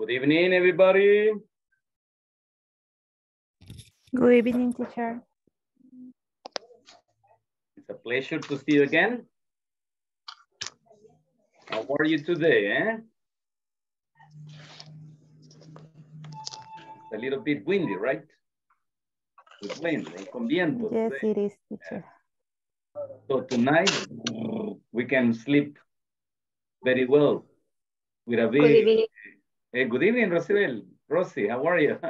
Good evening, everybody. Good evening, teacher. It's a pleasure to see you again. How are you today, eh? It's a little bit windy, right? With wind. Con viento. Yes, it is, teacher. So tonight, we can sleep very well with a big... Good evening. Hey, good evening, Rosibel. Rosie, how are you?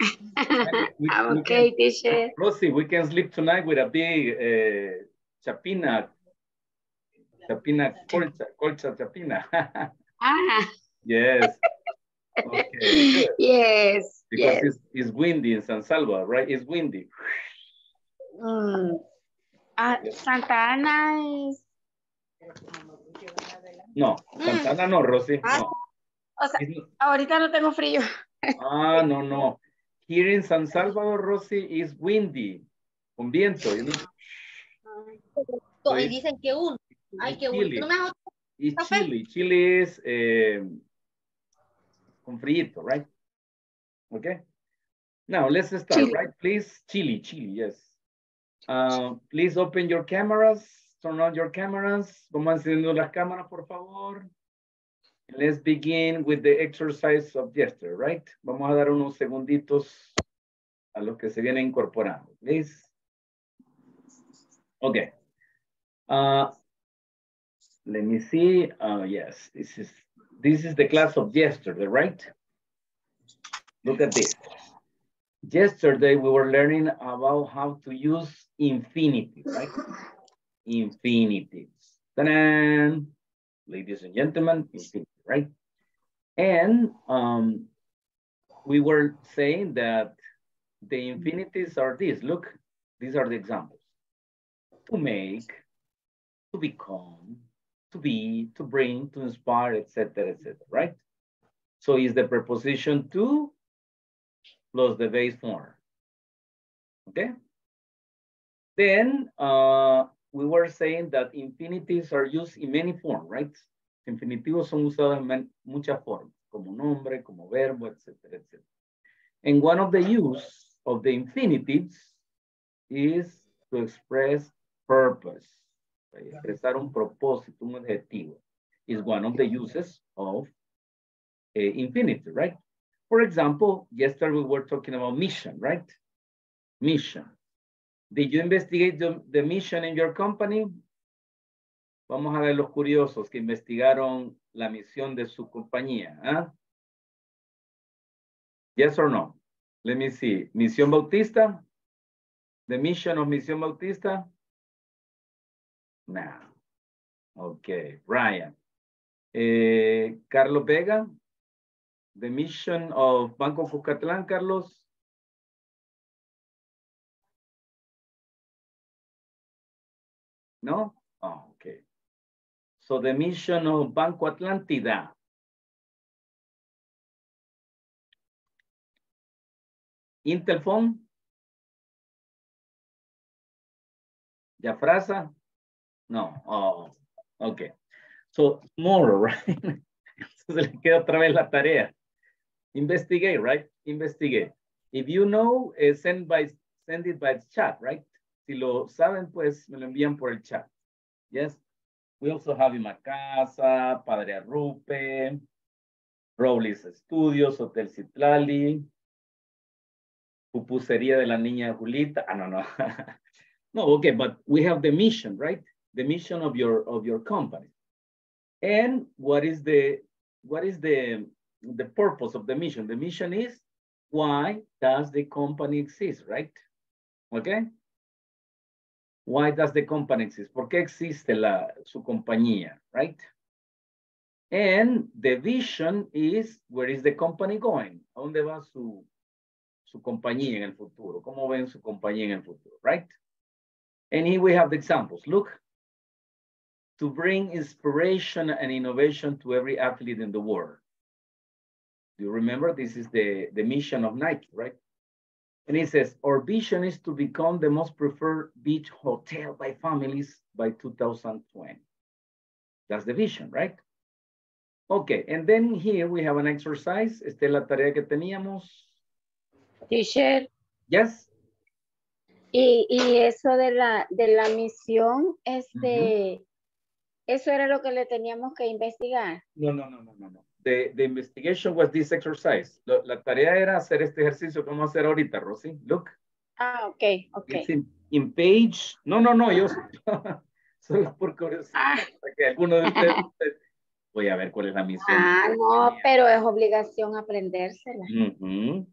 We- I'm okay, teacher. Rosie, we can sleep tonight with a big uh, chapina. Chapina, colcha, colcha chapina. Ah, yes. Okay, yes, Because yes. it's, it's windy in San Salvador, right? It's windy. Mm. Ah, Santa Ana is, No, Santana no, Rosie. Ah. No. O sea, It's- ahorita no tengo frío. Ah, no, no. Here in San Salvador, Rosie, is windy. Con viento, you know? Y dicen que uno. Ay, que uno. Chile. No Café. chili. Chile is eh, con frío, right? Okay. Now let's start, right? Please, chili, chili, yes. Uh, please open your cameras. Turn on your cameras. Vamos encendiendo las cámaras, por favor. Let's begin with the exercise of yesterday, right? Vamos a dar unos segunditos a los que se vienen incorporando, please. Okay. Uh, let me see. Uh, yes, this is this is the class of yesterday, right? Look at this. Yesterday we were learning about how to use infinitive, right? Infinitives. Ta-da! Ladies and gentlemen, infinitive, right? And um, we were saying that the infinities are these. Look, these are the examples. To make, to become, to be, to bring, to inspire, etc., etc., right? So is the preposition to plus the base form. Okay? Then uh, we were saying that infinities are used in many forms, right? Infinitivos son usados en muchas formas, como nombre, como verbo, etc., etc. And one of the use of the infinitives is to express purpose. Expresar un propósito, un objetivo. Is one of the uses of uh, infinitive, right? For example, yesterday we were talking about mission, right? Mission. Did you investigate the, the mission in your company? Vamos a ver los curiosos que investigaron la misión de su compañía. ¿ah? Yes or no? Let me see. Misión Bautista? The mission of Misión Bautista? No. Okay, Brian. Eh, Carlos Vega? The mission of Banco Cucatlán, Carlos? No? So the mission of Banco Atlántida. Intelfon? Jafrasa? No. Oh, okay. So tomorrow, right? Se le queda otra vez la tarea. Investigate, right? Investigate. If you know, eh, send by send it by chat, right? Si lo saben, pues me lo envían por el chat. Yes. We also have Casa, Padre Arrupe, Robles Studios, Hotel Citlali, Pupusería de la Niña Julita. Ah, no, no. no, okay, but we have the mission, right? The mission of your of your company. And what is the what is the the purpose of the mission? The mission is why does the company exist, right? Okay? Why does the company exist? ¿Por qué existe la, su compañía, right? And the vision is, where is the company going? ¿A dónde va su, su compañía en el futuro? ¿Cómo ven su compañía en el futuro, right? And here we have the examples. Look, to bring inspiration and innovation to every athlete in the world. Do you remember? This is the, the mission of Nike, right? And it says, our vision is to become the most preferred beach hotel by families by 2020. That's the vision, right? Okay, and then here we have an exercise. Esta es la tarea que teníamos. Teacher. Yes? Y, y eso de la, de la misión, este, eso era lo que le teníamos que investigar. No, no, no, no, no, no. The, the investigation was this exercise. La, la tarea era hacer este ejercicio que vamos a hacer ahorita, Rosy. Look. Ah, ok, ok. It's in, in page. No, no, no, yo solo por curiosidad. Ah. que alguno de ustedes, voy a ver cuál es la misión. Ah, no, pero es obligación aprendérsela. Mhm.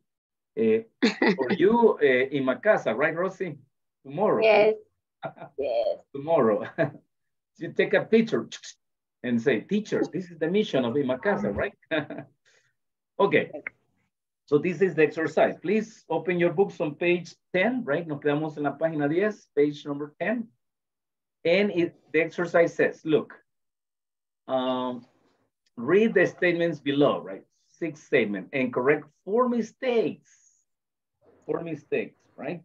Eh, for you eh, in Macasa, right, Rosie? Tomorrow. Yes. Yes. Tomorrow. you take a picture and say, teacher, this is the mission of Imacasa, right? okay. So this is the exercise. Please open your books on page 10, right? Nos quedamos en la página 10, page number 10. And it, the exercise says, look, um, read the statements below, right? Six statements and correct four mistakes. Four mistakes, right?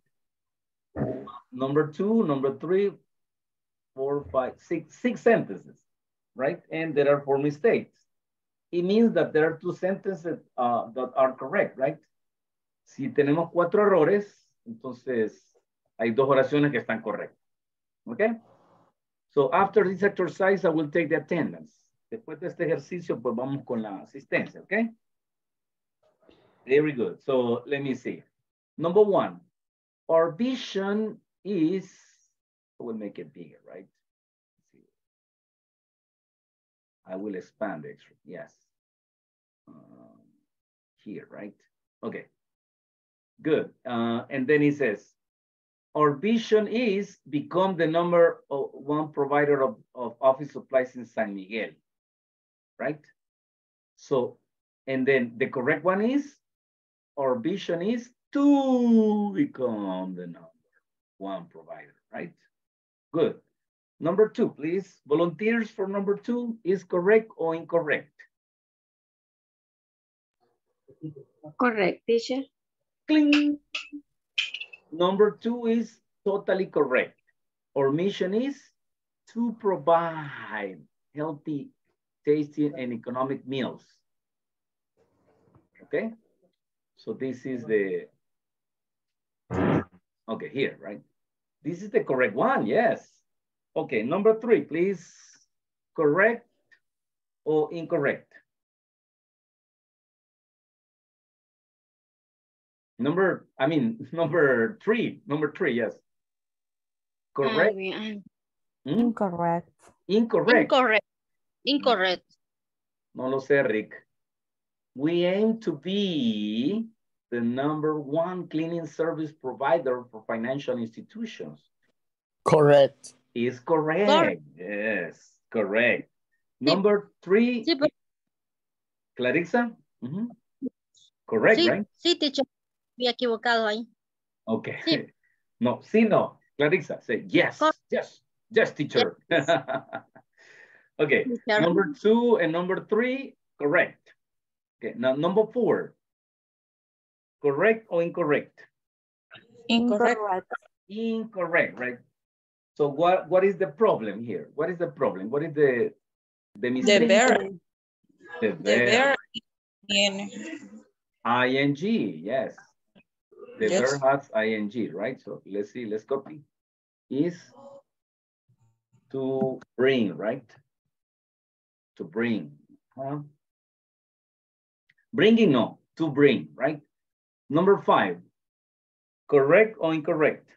Number two, number three, four, five, six, six sentences, right? And there are four mistakes. It means that there are two sentences uh, that are correct, right? Si tenemos cuatro errores, entonces hay dos oraciones que están correctas. Okay? So after this exercise, I will take the attendance. Después de este ejercicio, pues vamos con la asistencia, okay? Very good. So let me see. Number one, our vision is, I will make it bigger, right? I will expand it, yes. Um, here, right? Okay, good. Uh, and then he says, our vision is become the number one provider of, of office supplies in San Miguel, right? So, and then the correct one is, our vision is to become the number one provider, right? Good. Number two, please. Volunteers for number two is correct or incorrect? Correct, teacher. Cling. Number two is totally correct. Our mission is to provide healthy, tasty, and economic meals. Okay? So this is the, okay, here, right? This is the correct one, yes. Okay, number three, please. Correct or incorrect? Number, I mean, number three, number three, yes. Correct, Hmm? Incorrect. incorrect. Incorrect. Incorrect. No lo sé, Rick. We aim to be the number one cleaning service provider for financial institutions. Correct. Is correct. Correct. Yes, correct. Number three, Sí, pero- Clarissa? Mhm. Correct, sí, right? sí, teacher. Había equivocado ahí. Okay. Sí. No, sí, no. Clarissa, say yes, Correct. yes, yes, teacher. okay, Teacher. number two and number three, correct. Okay, now number four, correct or incorrect? Incorrect. Incorrect, right? So what, what is the problem here? What is the problem? What is the, the mistake? The The verb. verb in ing, yes. The Yes. verb has ing, right? So let's see, let's copy. Is to bring, right? To bring. Huh? Bringing, no, to bring, right? Number five, correct or incorrect?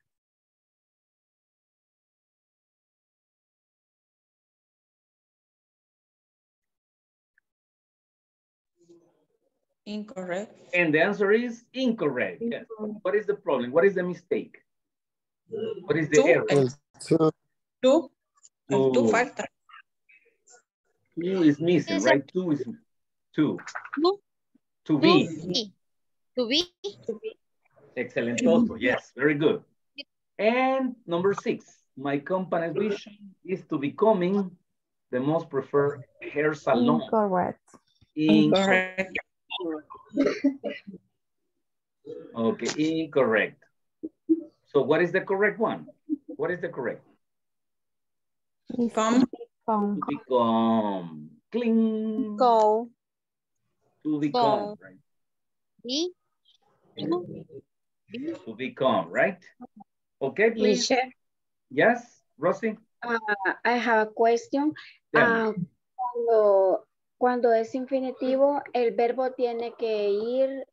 Incorrect. And the answer is incorrect. Yes. What is the problem? What is the mistake? What is the Two. error? El two, Two. El two Two. falta. Two is missing, Yes, right? Two is two. Two. To To be. be. To be. Excelentoso. Yes, very good. And number six, my company's vision is to becoming the most preferred hair salon. Incorrect. Incorrect. Incorrect. Okay, incorrect. So what is the correct one? What is the correct? Is Come. Become. To become. cling. Go. To become, Go. right? Be. To become, right? Okay, please. Teacher, Yes, Rosie? uh, I have a question. Tell me. Ah, cuando, cuando es infinitivo, el verbo tiene que ir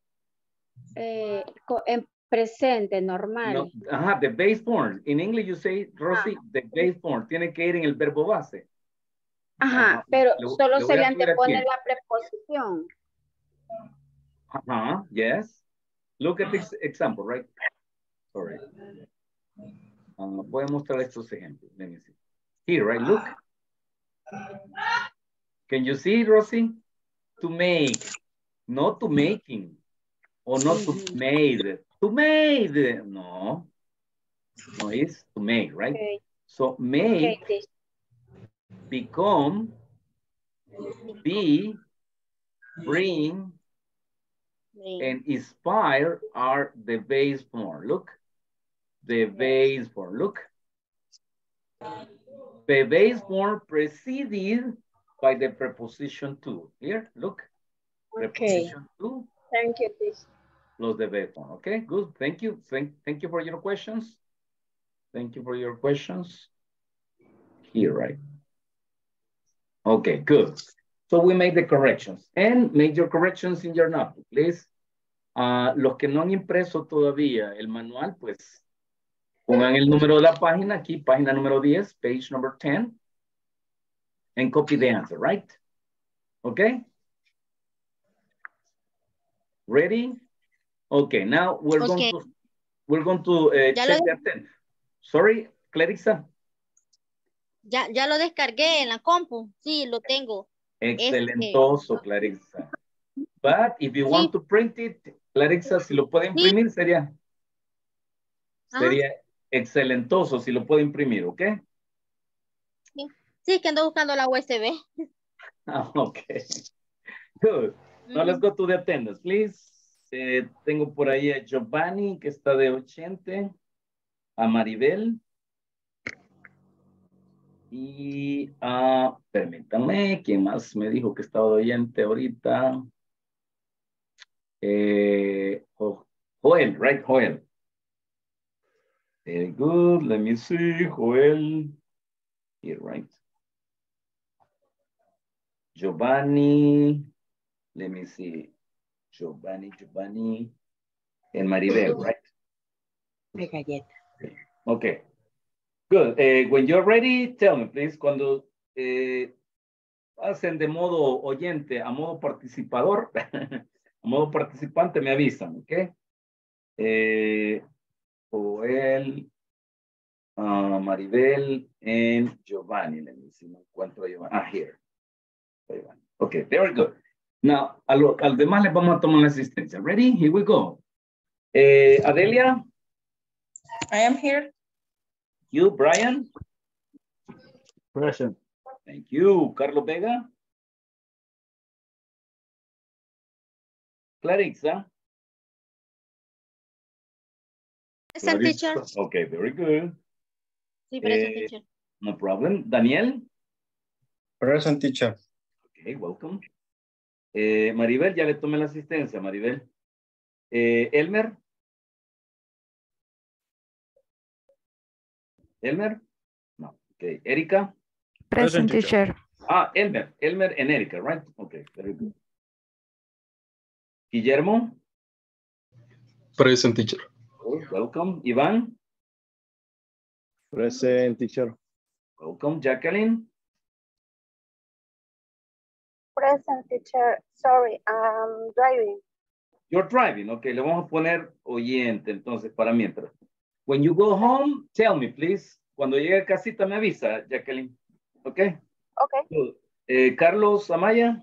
eh, en presente, normal. No, ajá, the base form. In English you say, Rosie, the base form. Tiene que ir en el verbo base. Ajá, Ajá, pero le- solo le se voy le a subir antepone aquí. la preposición. Ajá, yes. Look at this example, right? Sorry. Ah, voy a mostrar estos ejemplos. Let me see. Here, right? Look. Can you see, Rosie? To make, not to making, or not to made. To made, no. No, it's to make, right? Okay, So make, okay, become, be, bring, Bring. and inspire are the base form. Look, the base form. Look, the base form preceded by the preposition to. Here, look, Okay, preposition to thank you, teacher. plus the. Okay, good. Thank you. Thank, thank you for your questions. Thank you for your questions. Here, right? Okay, good. So we made the corrections and make your corrections in your notebook, please. Ah, los que no han impreso todavía el manual, pues pongan el número de la página aquí, página número 10, page number 10, and copy the answer, right? Okay? Ready? Okay, now we're going Okay. to we're going to uh, check lo- the. Sorry, Clarissa. Ya, ya lo descargué en la compu. Sí, lo tengo. Excelentoso, Clarissa. But if you want to print it, Clarissa, si lo puede imprimir, sería, Ajá. sería excelentoso si lo puede imprimir, ¿ok? Sí, que ando buscando la USB. Ah, okay. Good. Now let's go to the attendance, please. Eh, tengo por ahí a Giovanni, que está de 80, a Maribel. Y, ah, permítame, ¿quién más me dijo que estaba de oyente ahorita? Eh, Jo- Joel, right, Joel. Very good, let me see, Joel. Here, right. Giovanni, let me see. Giovanni, Giovanni, and Maribel, right? De galleta. Okay. Good. Eh, when you're ready, tell me, please. Cuando eh, hacen de modo oyente a modo participador, a modo participante, me avisan, ¿ok? Eh, Joel, ah, Maribel, and Giovanni. Let me see, no encuentro a Giovanni. Ah, here. Giovanni. Okay, very good. Now, a lo- al demás les vamos a tomar la asistencia. Ready? Here we go. Eh, Adelia, I am here. you, Brian. Present. Thank you. Carlos Vega. Clarissa. Present teacher. Okay, very good. Sí, present Eh, teacher. No problem. Daniel. Present teacher. Okay, welcome. Eh, Maribel, ya le tomé la asistencia, Maribel. Eh, Elmer. Elmer. No. Okay. Erika. Present teacher. Ah, Elmer. Elmer and Erika, right? Okay, very good. Guillermo. Present teacher. Oh, welcome. Iván. Present teacher. Welcome. Jacqueline. Present teacher, sorry, I'm driving. You're driving. Okay, le vamos a poner oyente entonces para mientras. When you go home, tell me, please. Cuando llegue a casita me avisa, Jacqueline. Okay. Okay. Good. Eh, Carlos Amaya.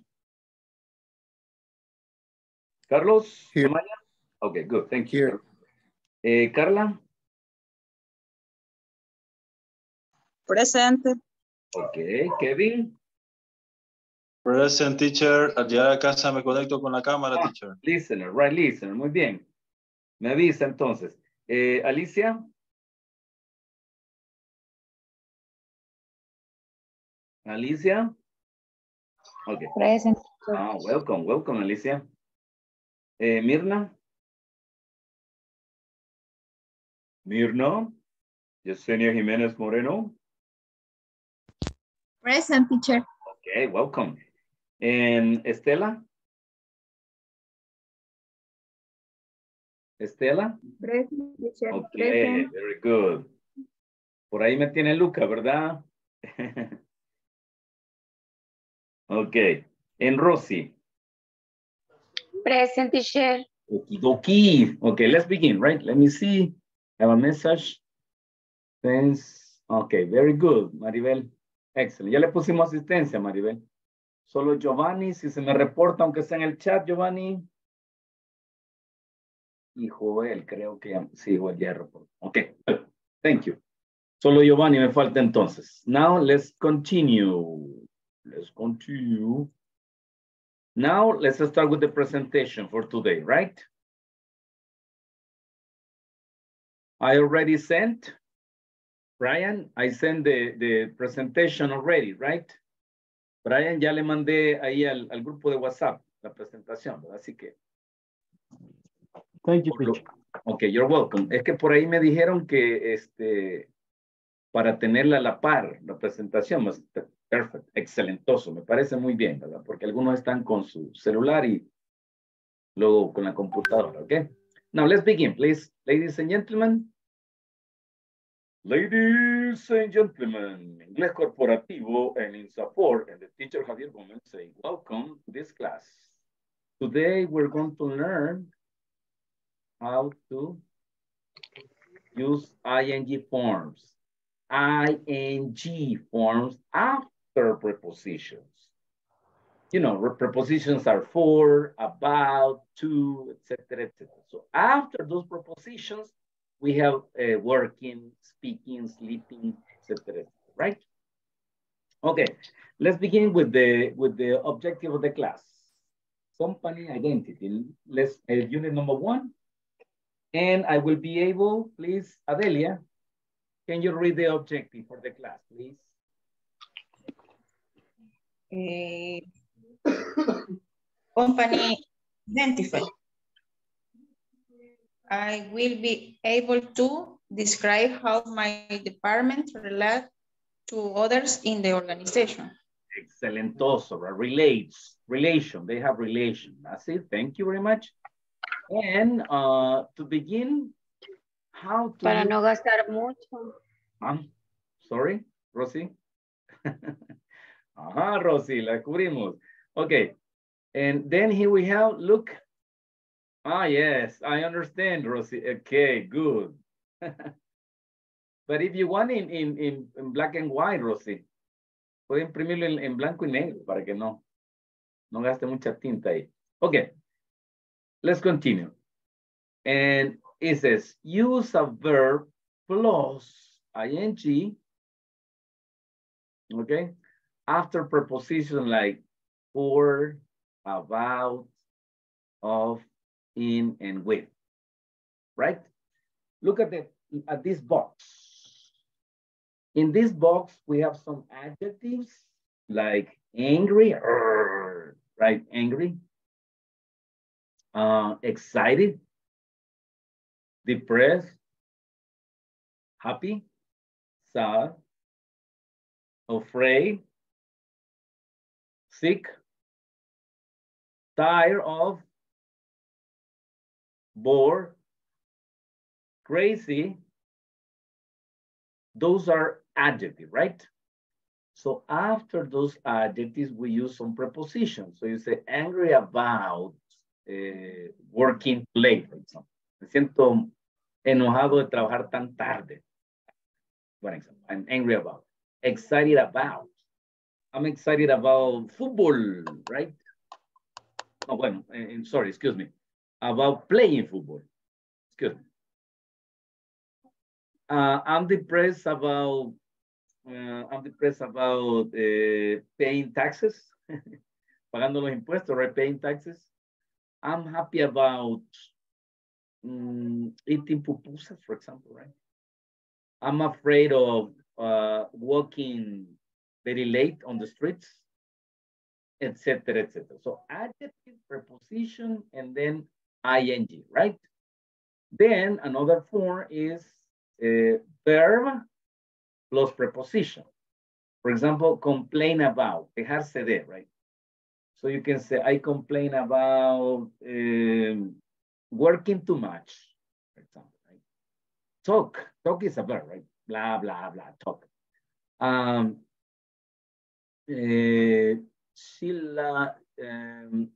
Carlos Here. Amaya. Okay, good. Thank you. Here. Eh, Carla. Presente. Okay. Kevin. Present teacher. Al llegar a casa me conecto con la cámara, Ah. teacher. Listener, right listener. Muy bien. Me avisa entonces. Eh, Alicia. Alicia. Okay. Present. Ah, welcome, welcome, Alicia. Eh, Mirna? Mirna? Yesenia Jimenez Moreno? Present teacher. Okay, welcome. And Estela? Estela? Present teacher. Okay, very good. Por ahí me tiene Luca, ¿verdad? okay. En Rosy. Present teacher. Okidoki. Okay, let's begin, right? Let me see. Have a message. Thanks. Okay, very good, Maribel. Excellent. Ya le pusimos asistencia, Maribel. Solo Giovanni, si se me reporta, aunque sea en el chat, Giovanni. Y Joel, creo que sí, Joel ya reportó. Okay, thank you. Solo Giovanni me falta entonces. Now let's continue. Let's continue. Now let's start with the presentation for today, right? I already sent, Brian, I sent the, the presentation already, right? Brian, ya le mandé ahí al, al grupo de WhatsApp la presentación, ¿verdad? Así que. Thank you, lo-. Ok, you're welcome. Es que por ahí me dijeron que este, para tenerla a la par, la presentación, más perfect, excelentoso, me parece muy bien, ¿verdad? Porque algunos están con su celular y luego con la computadora, ¿ok? Now let's begin, please, ladies and gentlemen. Ladies and gentlemen, Inglés Corporativo and in support, and the teacher Javier Gomez saying, welcome to this class. Today we're going to learn how to use ing forms. ing forms after prepositions. You know, prepositions are for, about, to, etc., etc. So after those prepositions, we have uh, working, speaking, sleeping, etc., right? Okay, let's begin with the with the objective of the class. Company identity. Let's uh, unit number one. And I will be able, please, Adelia, can you read the objective for the class, please? Eh, company identify. I will be able to describe how my department relate to others in the organization. Excelentoso, right? relates, relation, they have relation. That's it, thank you very much. And uh, to begin, how to... Para use- no gastar mucho. Um, sorry, Rosy. Ajá, Rosy, la cubrimos. Okay, and then here we have, look. Ah, yes, I understand, Rosy. Okay, good. but if you want in, in, in, in black and white, Rosy, puede imprimirlo en, en blanco y negro para que no, no gaste mucha tinta ahí. Okay, let's continue. And it says, use a verb plus ing, okay, after preposition like for, about, of, in, and with, right? Look at the at this box. In this box, we have some adjectives like angry, right? Angry, uh, excited, depressed, happy, sad, afraid, sick, tired of, bored, crazy. Those are adjectives, right? So after those adjectives, we use some prepositions. So you say angry about eh, working late, for example. Me siento enojado de trabajar tan tarde. For example, I'm angry about. Excited about. I'm excited about football, right? Oh, bueno, eh, eh, sorry, excuse me. About playing football. Me. Uh, I'm depressed about uh, I'm depressed about uh, paying taxes, pagando los impuestos, right? Paying taxes. I'm happy about mm, eating pupusas, for example, right? I'm afraid of uh, walking very late on the streets. etc., etc. So adjective, preposition, and then ing, right? Then another form is uh, verb plus preposition. For example, complain about, dejarse de, right? So you can say, I complain about um, working too much, for example, right? Talk, talk is a verb, right? Blah, blah, blah, talk. Um, uh, Sheila, um,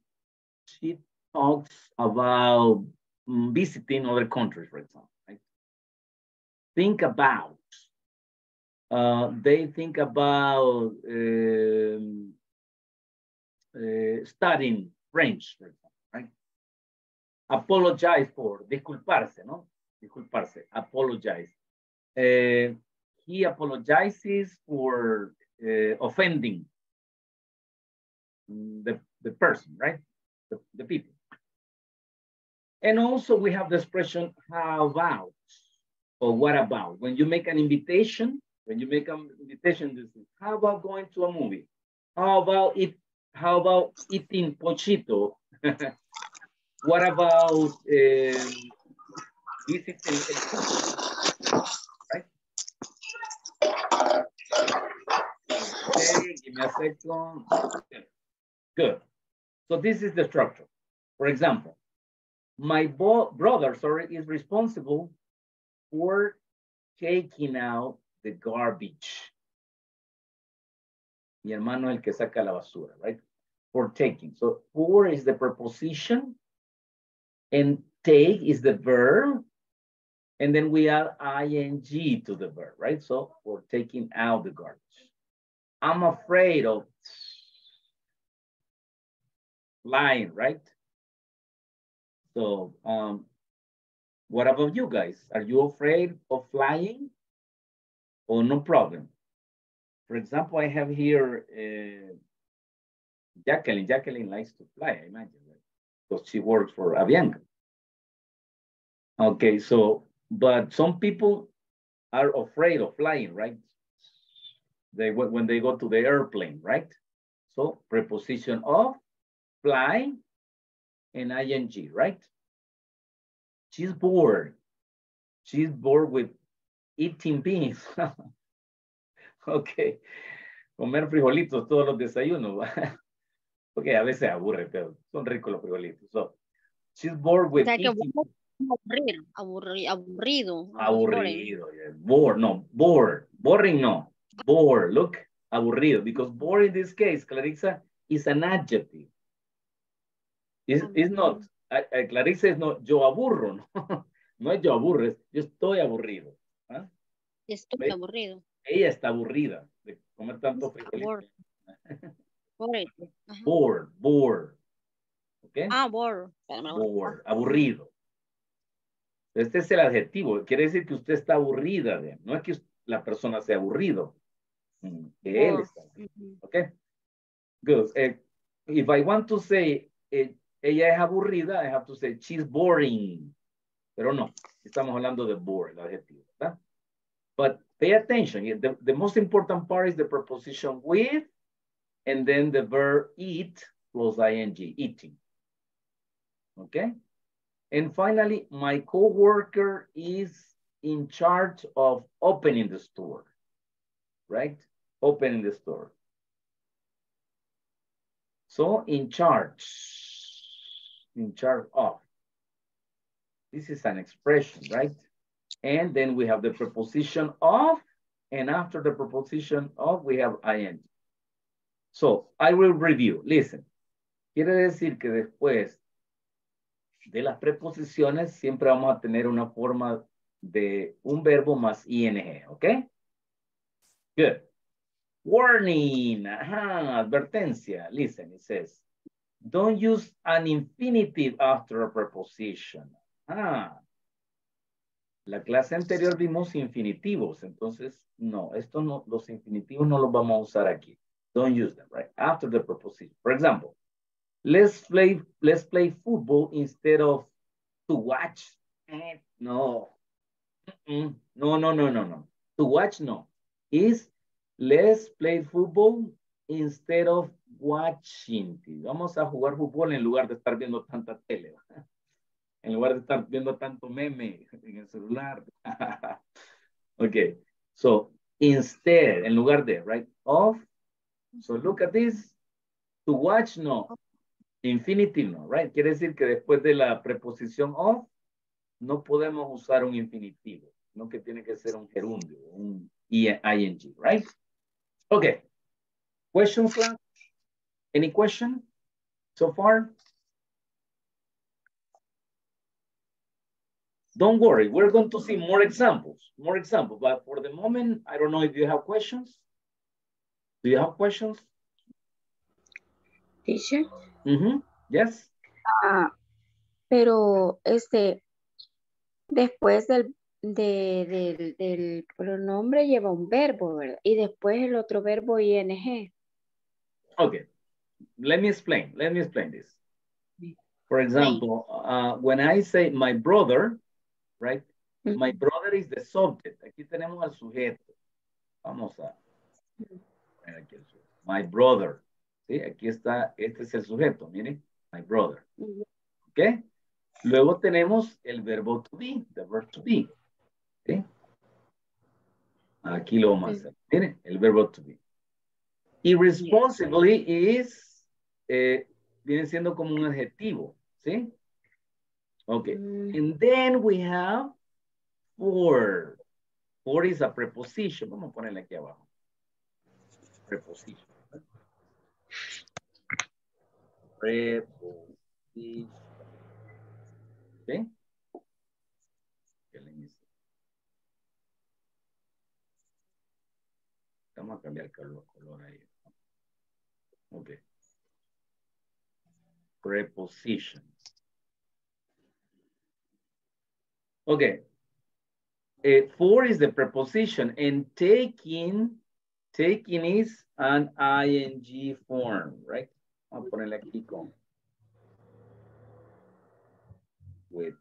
she talks about mm, visiting other countries, for example, right? Think about. Uh, they think about um, uh, studying French, for example, right? Apologize for, disculparse, ¿no? Disculparse, apologize. Uh, he apologizes for uh, offending the, the person, right? The, the people. And also we have the expression how about or what about. When you make an invitation, when you make an invitation, this is, how about going to a movie? How about it? How about eating pochito? what about um, visiting? Right? Okay, give me a second. Good. So this is the structure. For example, my brother, sorry, is responsible for taking out the garbage. Mi hermano el que saca la basura, right? For taking. So for is the preposition and take is the verb. And then we add ing to the verb, right? So for taking out the garbage. I'm afraid of lying, right? So um, what about you guys? Are you afraid of flying? Or no problem? For example, I have here uh, Jacqueline. Jacqueline likes to fly, I imagine, right? because she works for Avianca. Okay, so, but some people are afraid of flying, right? They when they go to the airplane, right? So preposition of fly and ing, right? She's bored. She's bored with eating beans. ok. Comer frijolitos todos los desayunos. Porque a veces aburre, pero son ricos los frijolitos. So, she's bored with eating. Aburrido, aburrido, aburrido. Aburrido, yeah. bored, no, bored. Boring, no. Bored, look, aburrido. Because bored in this case, Clarissa, is an adjective. It's, it's not, Clarissa is not, yo aburro, no. no es yo aburro, es yo estoy aburrido. ¿ah? Estoy aburrido. Ella está aburrida de comer tanto. Bored. Bored, bored. ¿Ok? Ah, bored. Bored, aburrido. Este es el adjetivo. Quiere decir que usted está aburrida. De, no es que la persona sea aburrido. Mm, que él está aburrido. ¿Ok? Good. Uh, if I want to say eh, ella es aburrida, I have to say she's boring. Pero no, estamos hablando de bored, adjetivo, ¿verdad? But pay attention. The, the most important part is the preposition with, and then the verb eat plus ing, eating. Okay? And finally, my coworker is in charge of opening the store, right? Opening the store. So in charge, in charge of. This is an expression, right? And then we have the preposition of, and after the preposition of, we have ing. So, I will review. Listen. Quiere decir que después de las preposiciones siempre vamos a tener una forma de un verbo más ing, ¿ok? Good. Warning, Ajá, advertencia. Listen, it says, don't use an infinitive after a preposition. Ah, la clase anterior vimos infinitivos, entonces no, esto no, los infinitivos no los vamos a usar aquí. Don't use them, right? After the preposition. For example, let's play, let's play football instead of to watch. Eh, no. No, no, no, no, no. To watch, no. Is let's play football instead of watching. Vamos a jugar fútbol en lugar de estar viendo tanta tele. En lugar de estar viendo tanto meme en el celular. okay. So, instead, en lugar de, right? Of. So, look at this. To watch, no. Infinitive, no, right? Quiere decir que después de la preposición of, no podemos usar un infinitivo, no que tiene que ser un gerundio, un ing, right? Okay. Questions, class? Any question so far? Don't worry, we're going to see more examples, more examples, but for the moment, I don't know if you have questions. Do you have questions? Teacher. Mm -hmm. Yes. Ah, pero este, después del, de, del, del pronombre lleva un verbo, ¿verdad? Y después el otro verbo ing. Okay, let me explain. Let me explain this. For example, uh, when I say my brother, right? Mm-hmm. My brother is the subject. Aquí tenemos al sujeto. Vamos a aquí el sujeto. My brother. ¿Sí? Aquí está, este es el sujeto, miren. My brother. ¿Ok? Luego tenemos el verbo to be, the verb to be. ¿Sí? Aquí lo vamos a hacer. Miren, el verbo to be. Irresponsibly is, eh, viene siendo como un adjetivo, ¿sí? Okay, Mm. and then we have for. For is a preposition. Vamos a ponerle aquí abajo. Preposition. Preposition. See. Vamos a cambiar color, color ahí. Okay. Prepositions. Okay. Uh, for is the preposition and taking, taking is an ing form, right? Vamos a ponerle aquí con. With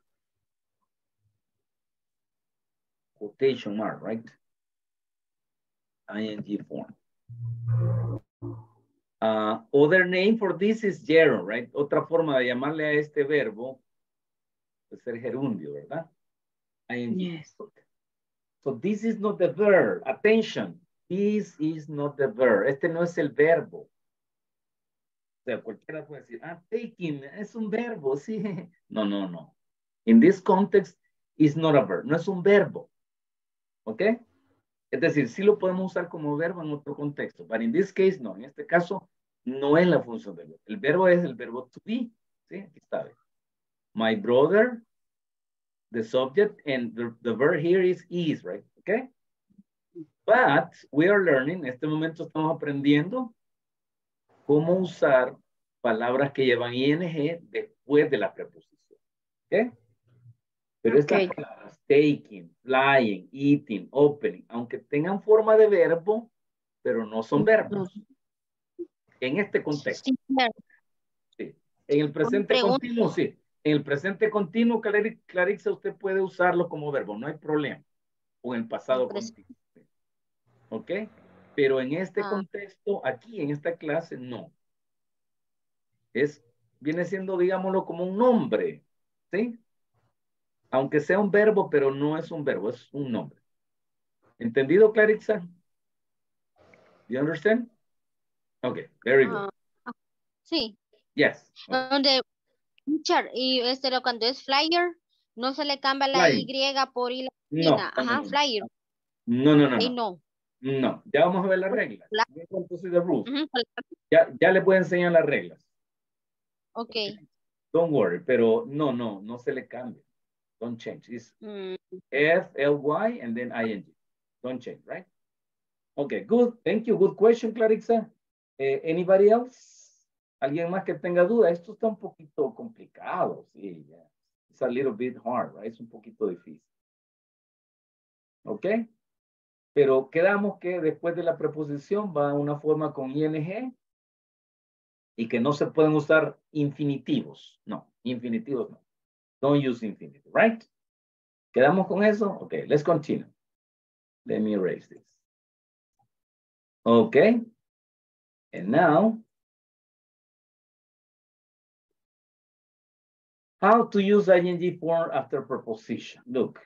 quotation mark, right? ing form. Uh, other name for this is gerund, right? Otra forma de llamarle a este verbo es ser gerundio, ¿verdad? Yes. So this is not the verb. Attention. This is not the verb. Este no es el verbo. O sea, cualquiera puede decir, ah, taking es un verbo, sí. No, no, no. In this context, is not a verb. No es un verbo. ¿Ok? Es decir, sí lo podemos usar como verbo en otro contexto, but in this case, no. En este caso, no es la función del verbo. El verbo es el verbo to be. ¿Sí? Aquí está. My brother, the subject, and the, the verb here is is, right? Okay? But we are learning, en este momento estamos aprendiendo cómo usar palabras que llevan ing después de la preposición. ¿Ok? Pero estas Ok. palabras, taking, flying, eating, opening, aunque tengan forma de verbo, pero no son verbos. En este contexto. Sí. En el presente continuo, sí. En el presente continuo, Clari- Clarixa, usted puede usarlo como verbo, no hay problema. O en el pasado continuo. ¿Ok? Pero en este Ah. contexto, aquí en esta clase, no. Es, viene siendo, digámoslo, como un nombre. ¿Sí? Aunque sea un verbo, pero no es un verbo, es un nombre. ¿Entendido, Clarixa? You understand? Okay, very good. Ah, sí, Yes. donde, teacher, y este, cuando es flyer, no se le cambia la Flyer. Y por I No, Ajá, no, no. flyer. No, no, no, Ahí no. no. Ya vamos a ver las reglas. La- Ya, ya voy a enseñar las reglas. Ok. Don't worry, pero no, no, no se le cambia. Don't change. It's Mm, F, L, Y, and then ing. Don't change, right? Okay, good. Thank you. Good question, Clarixa. Eh, anybody else? ¿Alguien más que tenga duda? Esto está un poquito complicado, sí. yeah. It's a little bit hard, right? Es un poquito difícil. ¿Ok? Pero quedamos que después de la preposición va una forma con ing y que no se pueden usar infinitivos. No, infinitivos no. Don't use infinity, right? ¿Quedamos con eso? Okay, let's continue. Let me erase this. Okay. And now, how to use ing form after preposition. Look,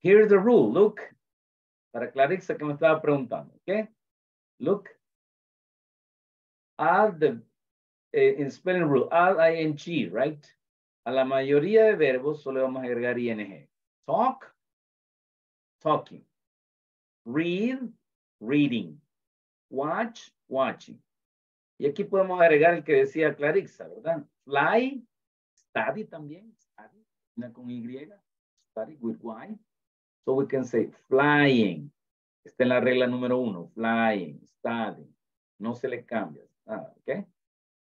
here's the rule. Look, para Clarissa que me estaba preguntando, okay? Look, add the, eh, in spelling rule, add ing, right? A la mayoría de verbos solo vamos a agregar ing. Talk, talking. Read, reading. Watch, watching. Y aquí podemos agregar el que decía Clarixa, ¿verdad? Fly, study también, study, una con Y, study with Y. So we can say flying. Esta es la regla número uno, flying, study. No se le cambia. Ah, ¿ok?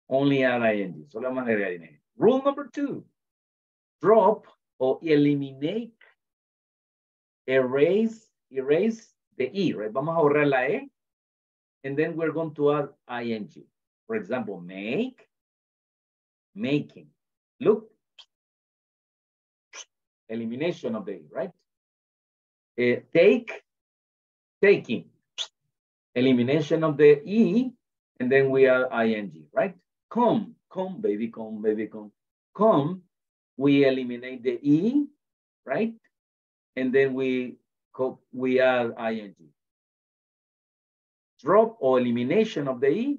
Only add ing. Solo vamos a agregar ing. Rule number two. Drop or eliminate, erase, erase the E, right? Vamos a borrar la E. And then we're going to add ing. For example, make, making. Look, elimination of the E, right? Uh, take, taking. Elimination of the E, and then we add ing, right? Come, come, baby, come, baby, come. Come, we eliminate the E, right? And then we, we add ing. Drop or elimination of the E,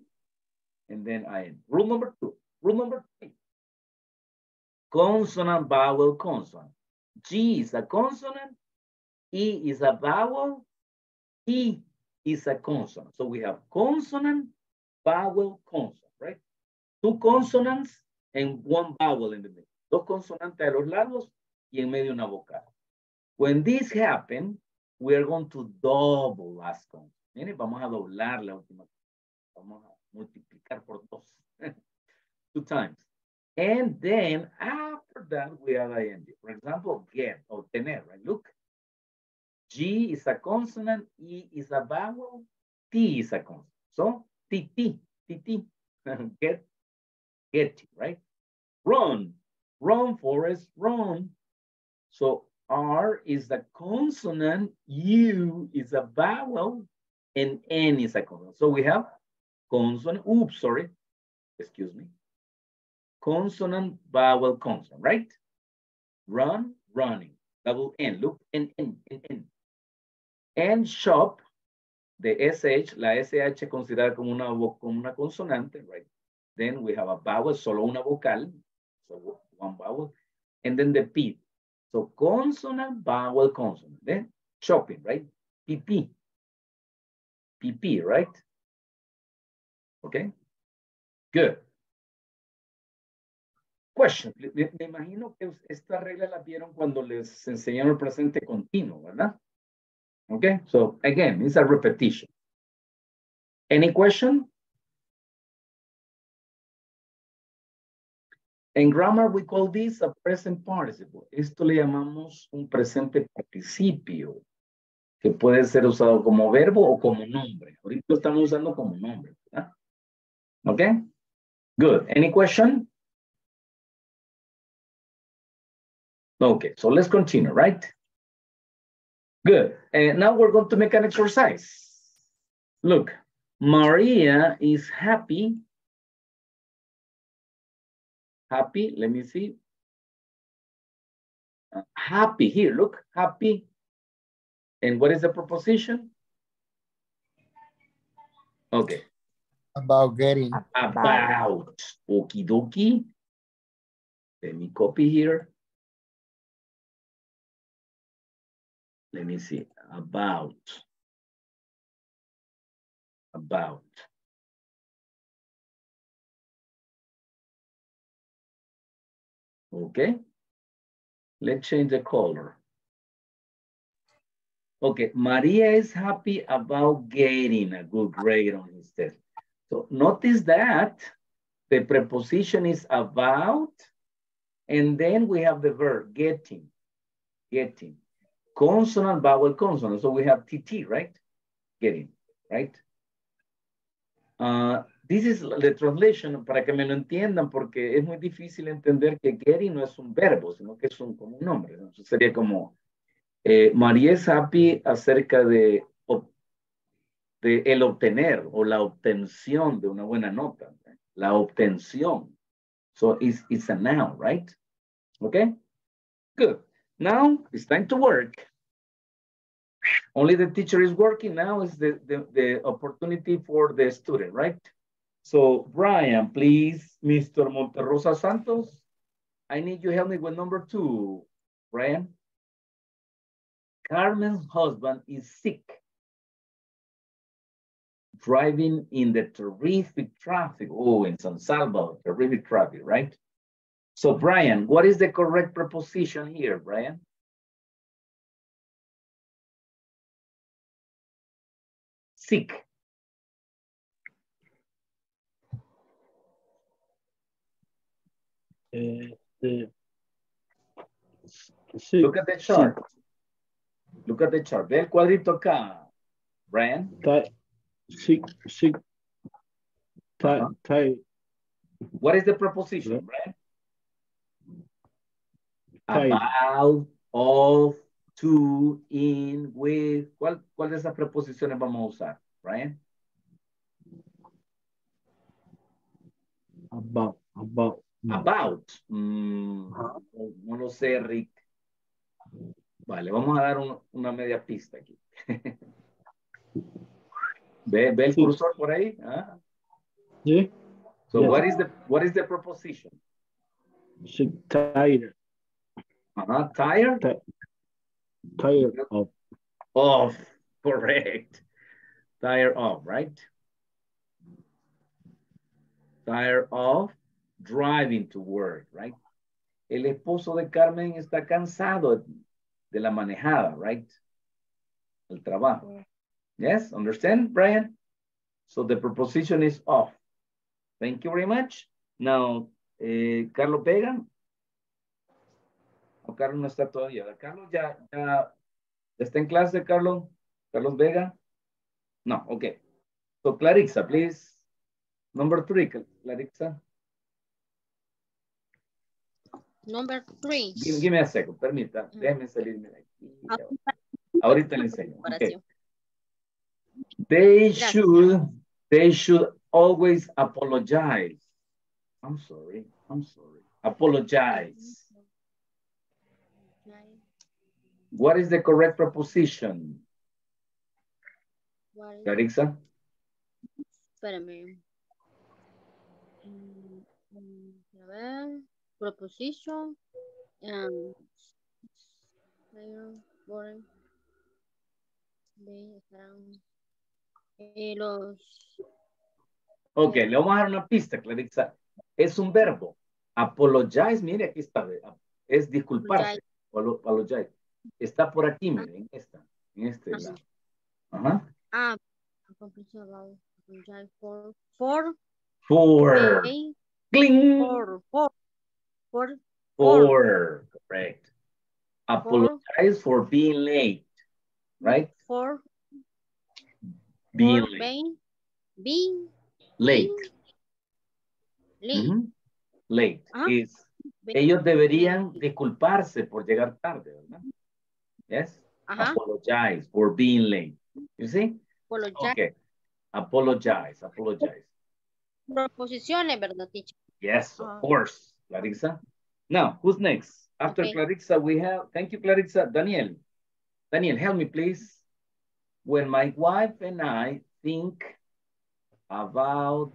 and then ing. Rule number two. Rule number three. Consonant, vowel, consonant. G is a consonant, E is a vowel, E is a consonant. So we have consonant, vowel, consonant? Two consonants and one vowel in the middle. Dos consonantes a los lados y en medio una vocal. When this happens, we are going to double last consonant. Miren, vamos a doblar la última. Vamos a multiplicar por dos. Two times. And then after that, we add ing. For example, get or tener, right? Look. G is a consonant, E is a vowel, T is a consonant. So, T, T, T, T. get, get, right? Run, run, Forest, run. So, R is a consonant, U is a vowel, and N is a consonant. So we have consonant, oops, sorry, excuse me. Consonant, vowel, consonant, right? Run, running, double N, look, N, N, N, N. And shop, the SH, la SH considerada como una, como una consonante, right? Then we have a vowel, solo una vocal, so one vowel, and then the P. So consonant, vowel, consonant. Then chopping, right? PP. PP, right? Okay. Good. Question. Me, me, imagino que esta regla la vieron cuando les enseñaron el presente continuo, ¿verdad? Okay. So again, it's a repetition. Any question? En grammar, we call this a present participle. Esto le llamamos un presente participio, que puede ser usado como verbo o como nombre. Ahorita lo estamos usando como nombre, ¿verdad? Okay? Good. Any question? Okay, so let's continue, right? Good. And now we're going to make an exercise. Look, Maria is happy happy. Let me see. Uh, happy here, look, happy. And what is the proposition? Okay. About getting. About. Okie dokie. Let me copy here. Let me see. About. About. Okay. Let's change the color. Okay, Maria is happy about getting a good grade on his test. So notice that the preposition is about, and then we have the verb getting, getting. Consonant, vowel, consonant. So we have TT, right? Getting, right? Uh, This is the translation para que me lo entiendan porque es muy difícil entender que getting no es un verbo, sino que es un, como un nombre. Sería como, eh, María happy acerca de, el obtener o la obtención de una buena nota. La obtención. So it's, it's a noun, right? Okay? Good. Now it's time to work. Only the teacher is working. Now is the, the opportunity for the student, right? So Brian, please, Mr. Monterrosa Santos, I need you help me with number two, Brian. Carmen's husband is sick. Driving in the terrific traffic. Oh, in San Salvador, terrific traffic, right? So Brian, what is the correct preposition here, Brian? Sick. Este, sí, Look at the chart. Look at the chart. Ve el cuadrito acá, Brian. Sí. Ti- Ajá. ti- What is the preposition, Yeah. Brian? About, of, to, in, with. ¿Cuál, ¿Cuál de esas preposiciones vamos a usar, Brian? About, about. No. About. Mm, no, lo sé, Rick. Vale, vamos a dar un- una media pista aquí. ¿Ve, ve el Sí. cursor por ahí? Ah. Sí, So Yes. what is the what is the preposition? sí, tired, Uh-huh. Tired tired of, of. Correct. Tired of, right? Tired of driving to work, right? El esposo de Carmen está cansado de la manejada, right? El trabajo. Yes, understand, Brian? So the preposition is of. Thank you very much. Now, eh, Carlos Vega. O Carlos no está todavía. Carlos ya, ya está en clase, Carlos. Carlos Vega. No, okay. So Clarixa, please. Number three, Clarixa. Number three. Give, give me a second, permita. Mm. Déjeme salirme de aquí. Ah, Ahorita le enseño. Okay. They Gracias. should, they should always apologize. I'm sorry, I'm sorry. Apologize. What is the correct is- Clarixa? Espérame. Mm, mm, A ver. Proposition. Um, eh, los Ok, le vamos a dar una pista, Clarixa. Es un verbo. Apologize, mire, aquí está. Es disculparse. Apolo- Apologize. Está por aquí, mire, en esta. En este Ajá. lado. Ajá. ah for for For. Cling. for for for For. Correct. Apologize for being late. Right? for Being late. being Late. late. Ah. is- being ellos deberían disculparse por llegar tarde, ¿verdad? Yes? Ajá. Apologize for being late. You see? Apologize. Okay. Apologize, apologize. Proposiciones, ¿verdad, teacher? Yes, of Ah. course, Clarissa. Now, who's next? After Okay. Clarissa, we have, thank you, Clarissa. Daniel. Daniel, help me, please. When my wife and I think about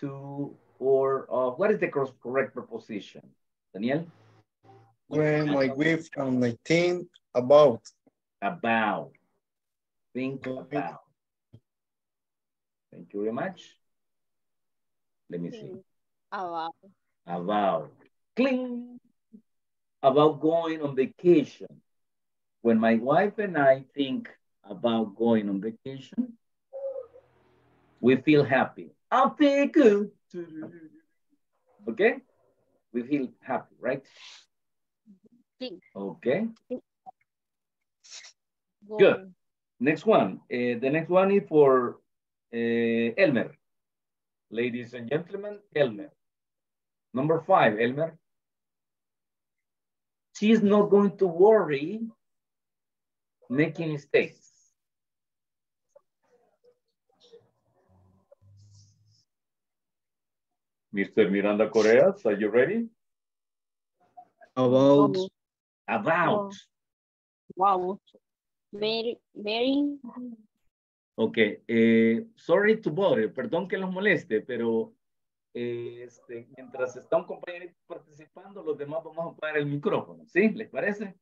to or of, what is the correct preposition? Daniel? When my wife and I think about. About. Think about. Thank you very much. Let me see. Oh, about. About cling about going on vacation. When my wife and I think about going on vacation, we feel happy. I feel good. Okay? We feel happy, right? Okay. Good. Next one. Uh, the next one is for uh, Elmer. Ladies and gentlemen, Elmer. Number five, Elmer. She is not going to worry making mistakes. Mr. Miranda Correas, are you ready? About. About. Wow. Very, very. Ok, eh, sorry to bother, perdón que los moleste, pero este, mientras está un compañerito participando, los demás vamos a apagar el micrófono, ¿sí? ¿Les parece?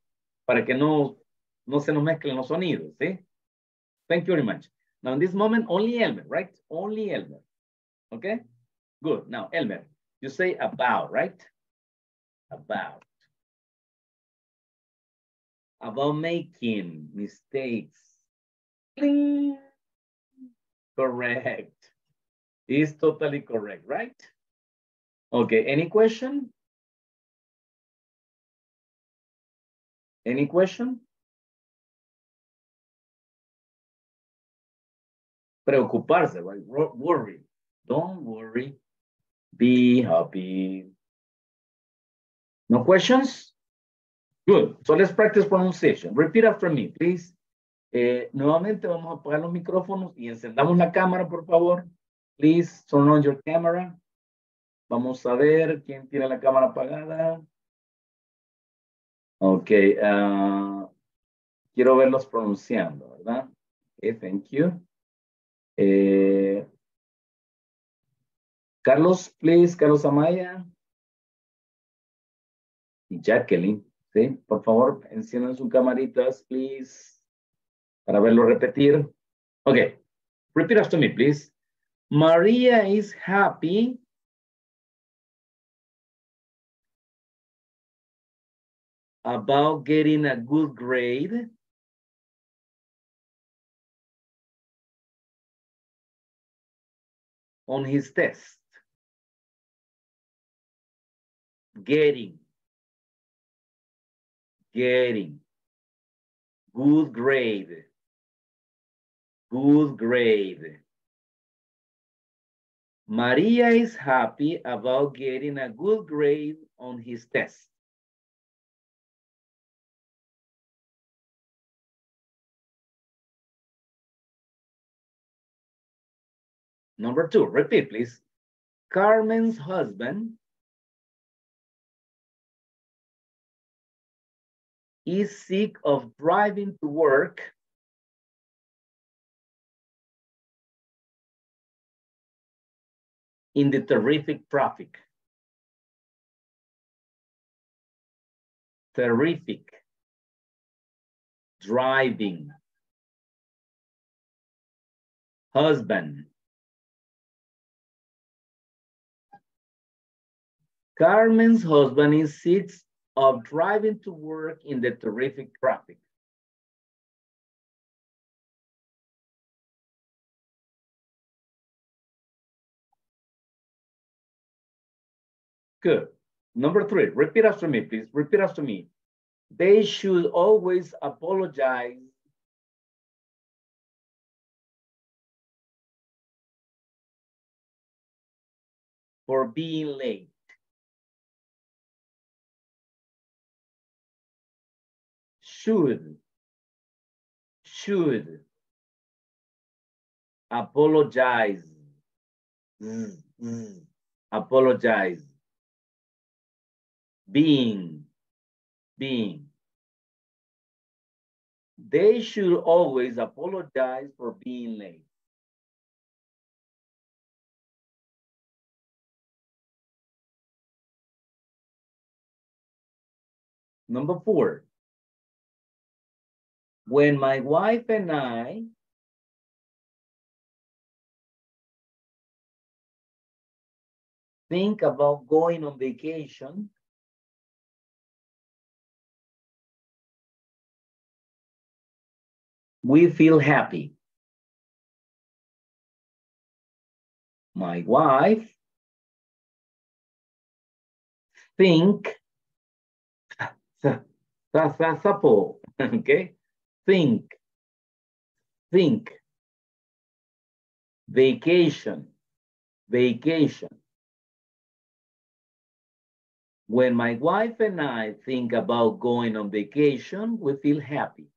Para que no, no se nos mezclen los sonidos, ¿sí? Thank you very much. Now, in this moment, only Elmer, right? Only Elmer. Okay? Good. Now, Elmer, you say about, right? About. About making mistakes. Correct. Is totally correct, right? Okay, any question? Any question? Preocuparse, right? Wo- Worry. Don't worry. Be happy. No questions? Good. So let's practice pronunciation. Repeat after me, please. Eh, nuevamente vamos a apagar los micrófonos y encendamos la cámara, por favor. Please turn on your camera. Vamos a ver quién tiene la cámara apagada. Ok. ah, quiero verlos pronunciando, ¿verdad? Okay, thank you. Eh, Carlos, please, Carlos Amaya. Y Jacqueline, ¿sí? Por favor, enciendan sus camaritas, please, para verlo repetir. Okay, repeat after me, please. Maria is happy about getting a good grade on his test. Getting. Getting. Good grade. Good grade. Maria is happy about getting a good grade on his test. Number two, repeat, please. Carmen's husband is sick of driving to work in the terrific traffic. Terrific. Driving. Husband. Carmen's husband is sick of driving to work in the terrific traffic. Good. Number three, repeat after me, please. Repeat after me. They should always apologize for being late. Should, should apologize, Mm, mm. apologize being, being. They should always apologize for being late. Number four. When my wife and I think about going on vacation, we feel happy. My wife think sapo, okay? Think, think, vacation, vacation. When my wife and I think about going on vacation, we feel happy.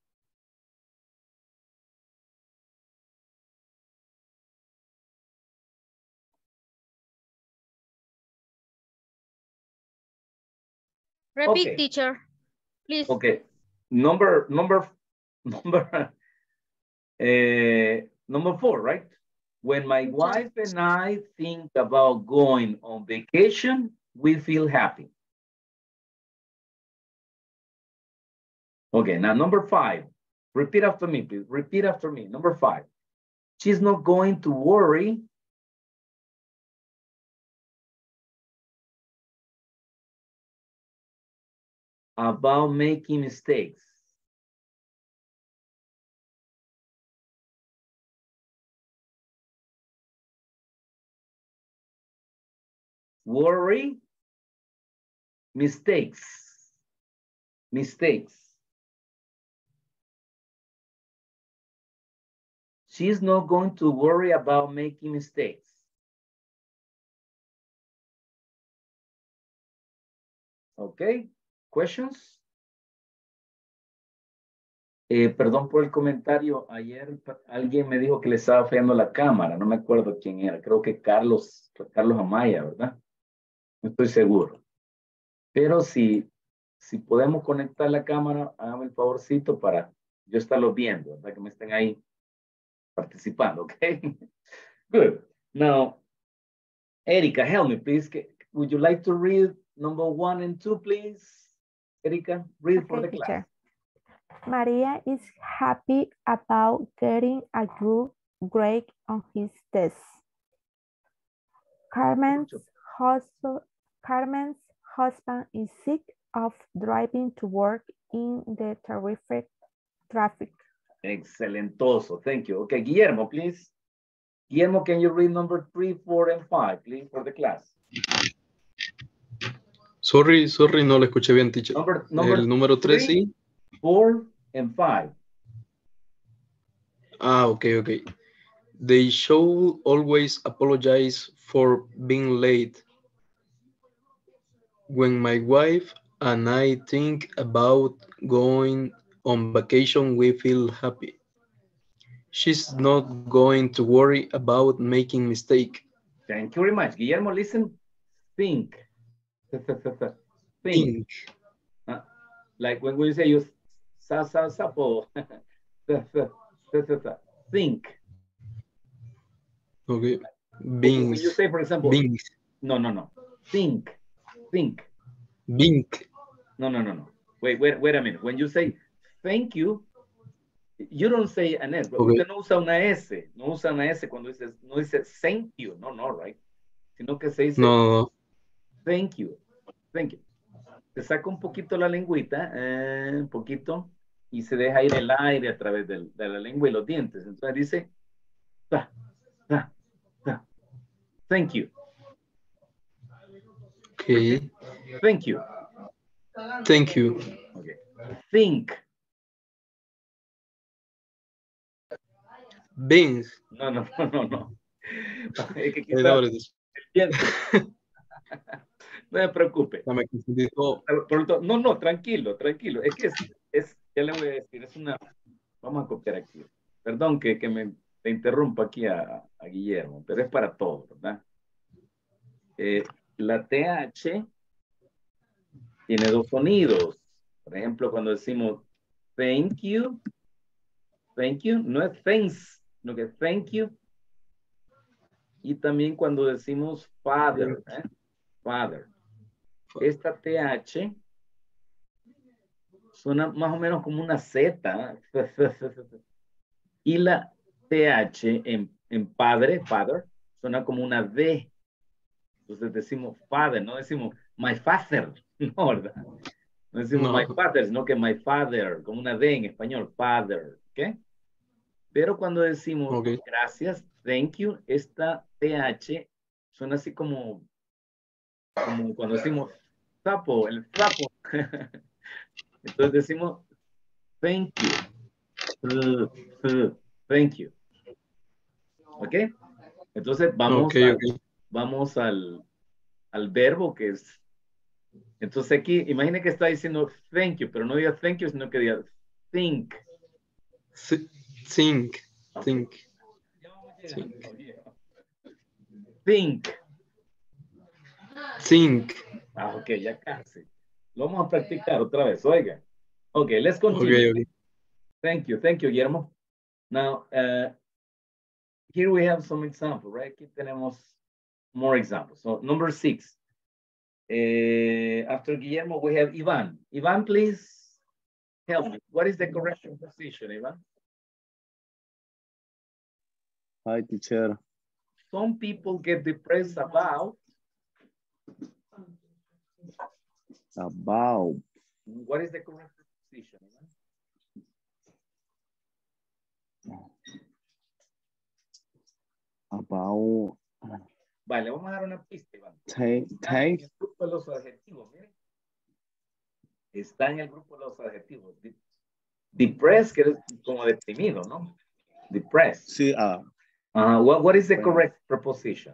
Repeat, Okay. teacher. Please. Okay, number, number, number, uh, number four, right? When my wife and I think about going on vacation, we feel happy. Okay, now number five, repeat after me, please. Repeat after me. Number five, she's not going to worry about making mistakes. Worry, mistakes, mistakes. She's not going to worry about making mistakes. Okay, questions? Eh, perdón por el comentario. Ayer alguien me dijo que le estaba fallando la cámara. No me acuerdo quién era. Creo que Carlos, Carlos Amaya, ¿verdad? No estoy seguro. Pero si, si podemos conectar la cámara, hágame el favorcito para yo estarlo viendo, ¿verdad? Que me estén ahí participando, ¿ok? Good. Now, Erika, help me, please. Would you like to read number one and two, please? Erika, read for Okay, the class. teacher. Maria is happy about getting a good grade on his test. Carmen's husband, Carmen's husband is sick of driving to work in the terrific traffic. Excelentoso. Thank you. Okay, Guillermo, please. Guillermo, can you read number three, four, and five, please, for the class? Sorry, sorry, no lo escuché bien, teacher. Number, number El número 3 three, sí. four, and five. Ah, ok, ok. They should always apologize for being late. When my wife and I think about going on vacation, we feel happy. She's not going to worry about making mistake. Thank you very much. Guillermo, listen. Think. Think. Think. Uh, like when we say you sa sa sapo. Think. Okay. When Beings. you say, for example, Beings. no, no, no. Think. Think. Bink. No, no, no, no. Wait, wait, wait a minute. When you say thank you, you don't say an S. Okay. Usted no usa una S. No usa una S cuando dices, no dice thank you. No, no, right? Sino que se dice No, no, no. thank you. Thank you. Se saca un poquito la lengüita, eh, un poquito, y se deja ir el aire a través del- de la lengua y los dientes. Entonces dice, ta, ta, ta. Thank you. Okay. Thank you. Thank you. Okay. Think. Beings. No, no, no, no, no. Es que el. No me preocupe. me todo. No, no, tranquilo, tranquilo. Es que es, es, ya le voy a decir, es una, vamos a copiar aquí. Perdón que, que me te interrumpa aquí a, a Guillermo, pero es para todos, ¿verdad? Eh, la TH tiene dos sonidos. Por ejemplo, cuando decimos thank you, thank you, no es thanks, sino que thank you. Y también cuando decimos father, ¿eh? father. Esta TH suena más o menos como una Z. Y la TH en, en padre, father, suena como una D. Entonces decimos father, no decimos my father, no, ¿verdad? No decimos No. my father, sino que my father, como una D en español, father, ¿ok? Pero cuando decimos Ok. gracias, thank you, esta TH suena así como, como cuando decimos sapo, el sapo. Entonces decimos thank you. Thank you. ¿Ok? Entonces vamos, Ok, al, vamos al, al verbo que es. Entonces aquí, imagine que está diciendo thank you, pero no diga thank you, sino que diga think. Thi- Think. Think. Think. Think. Think. Ah, ok, ya casi. Lo vamos a practicar otra vez, oiga. Okay, let's continue. Okay, okay. Thank you, thank you, Guillermo. Now, uh, here we have some examples, right? Aquí tenemos more examples. So, number six. Uh, after Guillermo, we have Ivan. Ivan, please help me. What is the correct position, Ivan? Hi, teacher. Some people get depressed about About. what is the correct position? Ivan? About. Vale, vamos a dar una pista, Iván. Take. Está en el grupo de los adjetivos, miren. Está en el grupo de los adjetivos. De- Depressed, que es como deprimido, ¿no? Depressed. Sí, ah. Uh, what, what is the correct preposition?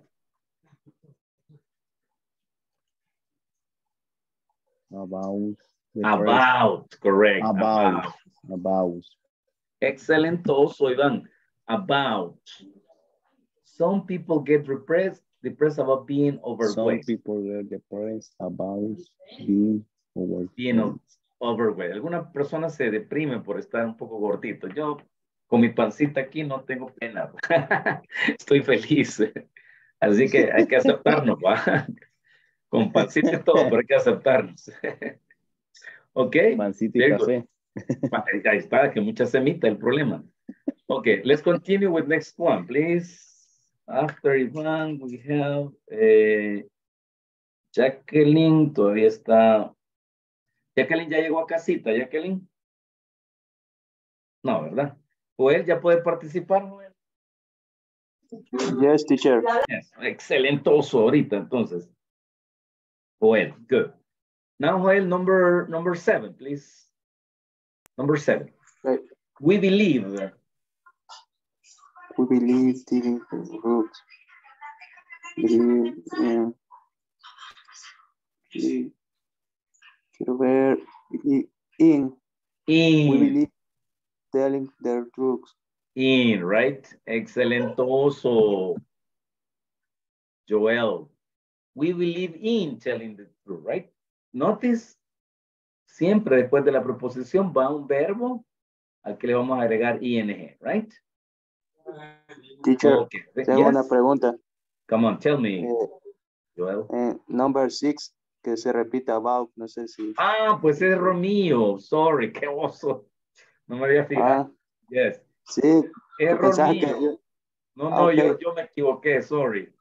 About. About, correct. About. About. Excelentoso, Iván. About. Some people get depressed, depressed about being Some overweight. people get depressed about being overweight. Being overweight. Algunas personas se deprimen por estar un poco gordito. Yo, con mi pancita aquí, no tengo pena. Estoy feliz. Así que hay que aceptarnos, ¿va? Con pancita y todo, pero hay que aceptarnos. ¿Ok? Pancita y café. Pa- Ahí está, que mucha semita el problema. Okay, let's continue with next one, please. After Ivan, we have eh, Jacqueline, todavía está. Jacqueline ya llegó a casita, Jacqueline. No, ¿verdad? Joel ya puede participar, Joel. Yes, teacher. Yes, excelentoso ahorita, entonces. Joel, good. Now, Joel, number, number seven, please. Number seven. Right. We believe. We believe for roots. Believe in. Sí. Quiero ver. i- In. We believe telling their truths. in, right? Excelentoso. Joel. We believe in telling the truth, right? Notice, siempre después de la proposición va un verbo al que le vamos a agregar ing, right? Teacher, Okay. tengo una pregunta. Come on, tell me, Eh, Joel. eh, number six, que se repite about, no sé si. Ah, pues es Romeo. Sorry, qué oso. No me había fijado. Ah, Yes. sí, Error que mío. yo- No, Ah, no, yo me equivoqué, sorry.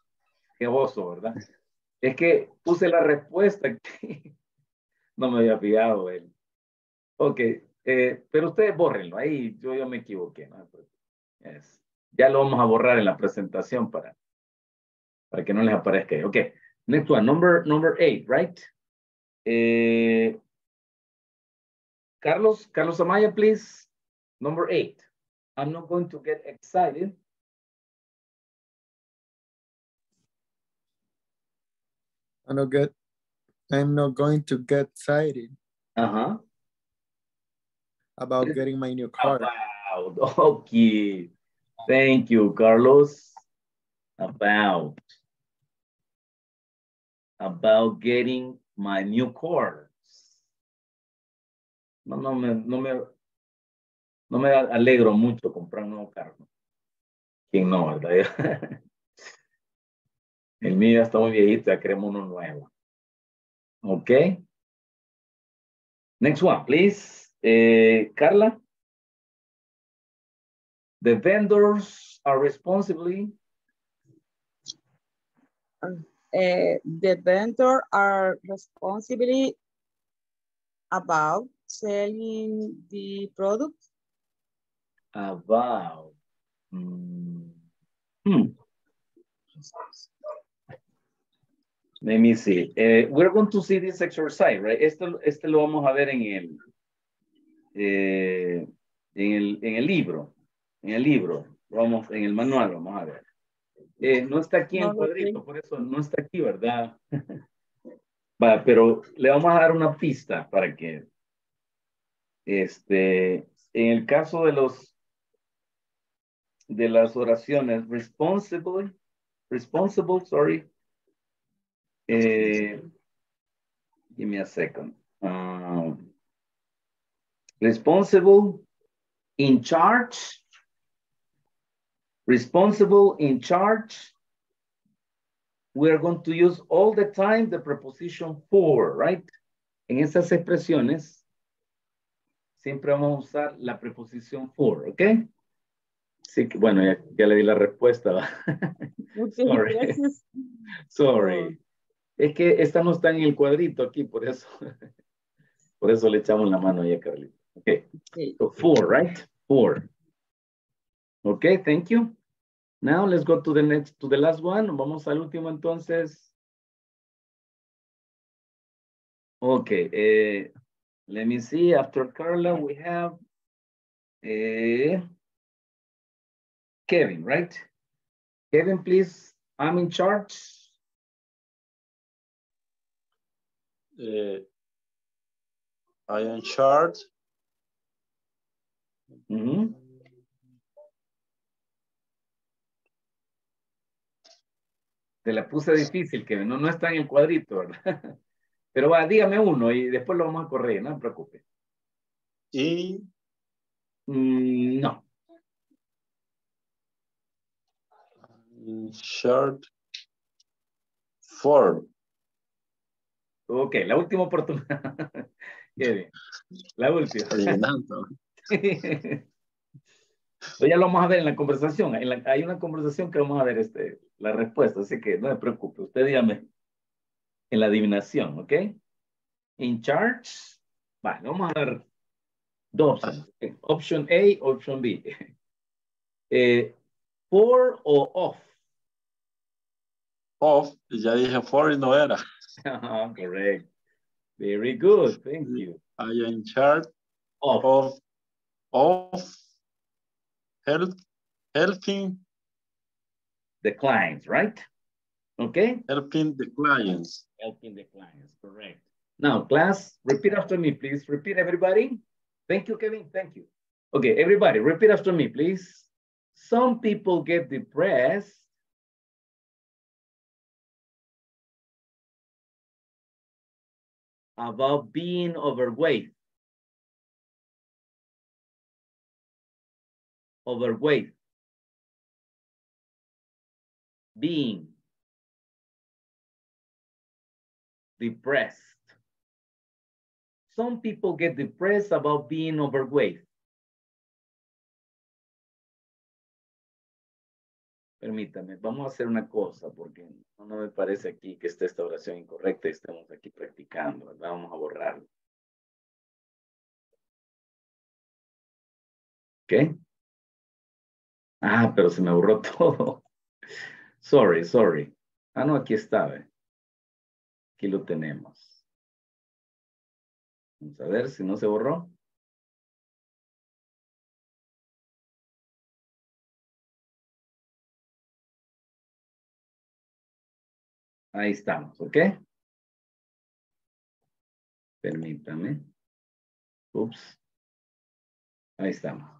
Qué oso, ¿verdad? Es que puse la respuesta. No me había fijado él. Ok, eh, pero ustedes bórrenlo ahí, yo, yo me equivoqué. Yes. Ya lo vamos a borrar en la presentación para, para que no les aparezca. Ok, next one, number, number eight, right? Eh, Carlos, Carlos Amaya, please. Number eight. I'm not going to get excited. I'm not get. I'm not going to get excited Uh-huh. about getting my new car. About. Okay. Thank you, Carlos. About. About getting my new car. No, no me, no me, no me alegro mucho comprar un nuevo carro. ¿Quién no, verdad? El mío ya está muy viejito, ya queremos uno nuevo. Ok. Next one, please. Eh, Carla. The vendors are responsibly uh, the vendor are responsibly about selling the product. about. Mm, hmm. Let me see. Eh, we're going to see this exercise, right? Esto, este lo vamos a ver en el, eh, en el, en el libro. En el libro. Vamos, en el manual, vamos a ver. Eh, no está aquí en No cuadrito, por eso no está aquí, ¿verdad? Va, pero le vamos a dar una pista para que, este, en el caso de los, de las oraciones, responsible, responsible, sorry, eh, give me a second. uh, responsible, in charge, responsible, in charge. We're going to use all the time the preposition for, right? En esas expresiones, siempre vamos a usar la preposición for, ¿ok? Sí, bueno, ya, ya le di la respuesta. Sorry. Sorry. Es que esta no está en el cuadrito aquí, por eso. Por eso le echamos la mano ahí a Carlita. Okay. Okay. So four, right? Four. Okay, thank you. Now let's go to the next, to the last one. Vamos al último entonces. Okay, eh, let me see. After Carla, we have eh, Kevin, right? Kevin, please. I'm in charge. Eh, I am. Mhm. Te la puse difícil, Kevin. No, no está en el cuadrito, ¿verdad? Pero va, dígame uno y después lo vamos a correr, no se preocupe. Y Mm, no. short for. Ok, la última oportunidad. Kevin, la última. Pues ya lo vamos a ver en la conversación. En la- hay una conversación que vamos a ver este, la respuesta, así que no se preocupe. Usted dígame en la adivinación, ¿ok? In charge. Vale, vamos a ver dos opciones. Option A, option B. Eh, for o off. Off. Ya dije for y no era. Correct. Very good. Thank you. I am in charge Off. of, of help, helping, The clients, right? Okay? helping the clients. helping the clients, correct. Now, class, repeat after me, please. Repeat, everybody. Thank you, Kevin. Thank you. Okay, everybody, repeat after me, please. Some people get depressed about being overweight. Overweight. Being depressed. Some people get depressed about being overweight. Permítame, vamos a hacer una cosa porque no, me parece aquí que esté esta oración incorrecta y estemos aquí practicando, ¿verdad? Vamos a borrarlo. ¿Qué? Ah, pero se me borró todo. Sorry, sorry. Ah, no, aquí está, ¿ve? Aquí lo tenemos. Vamos a ver si no se borró. Ahí estamos, ¿ok? Permítame. Ups. Ahí estamos.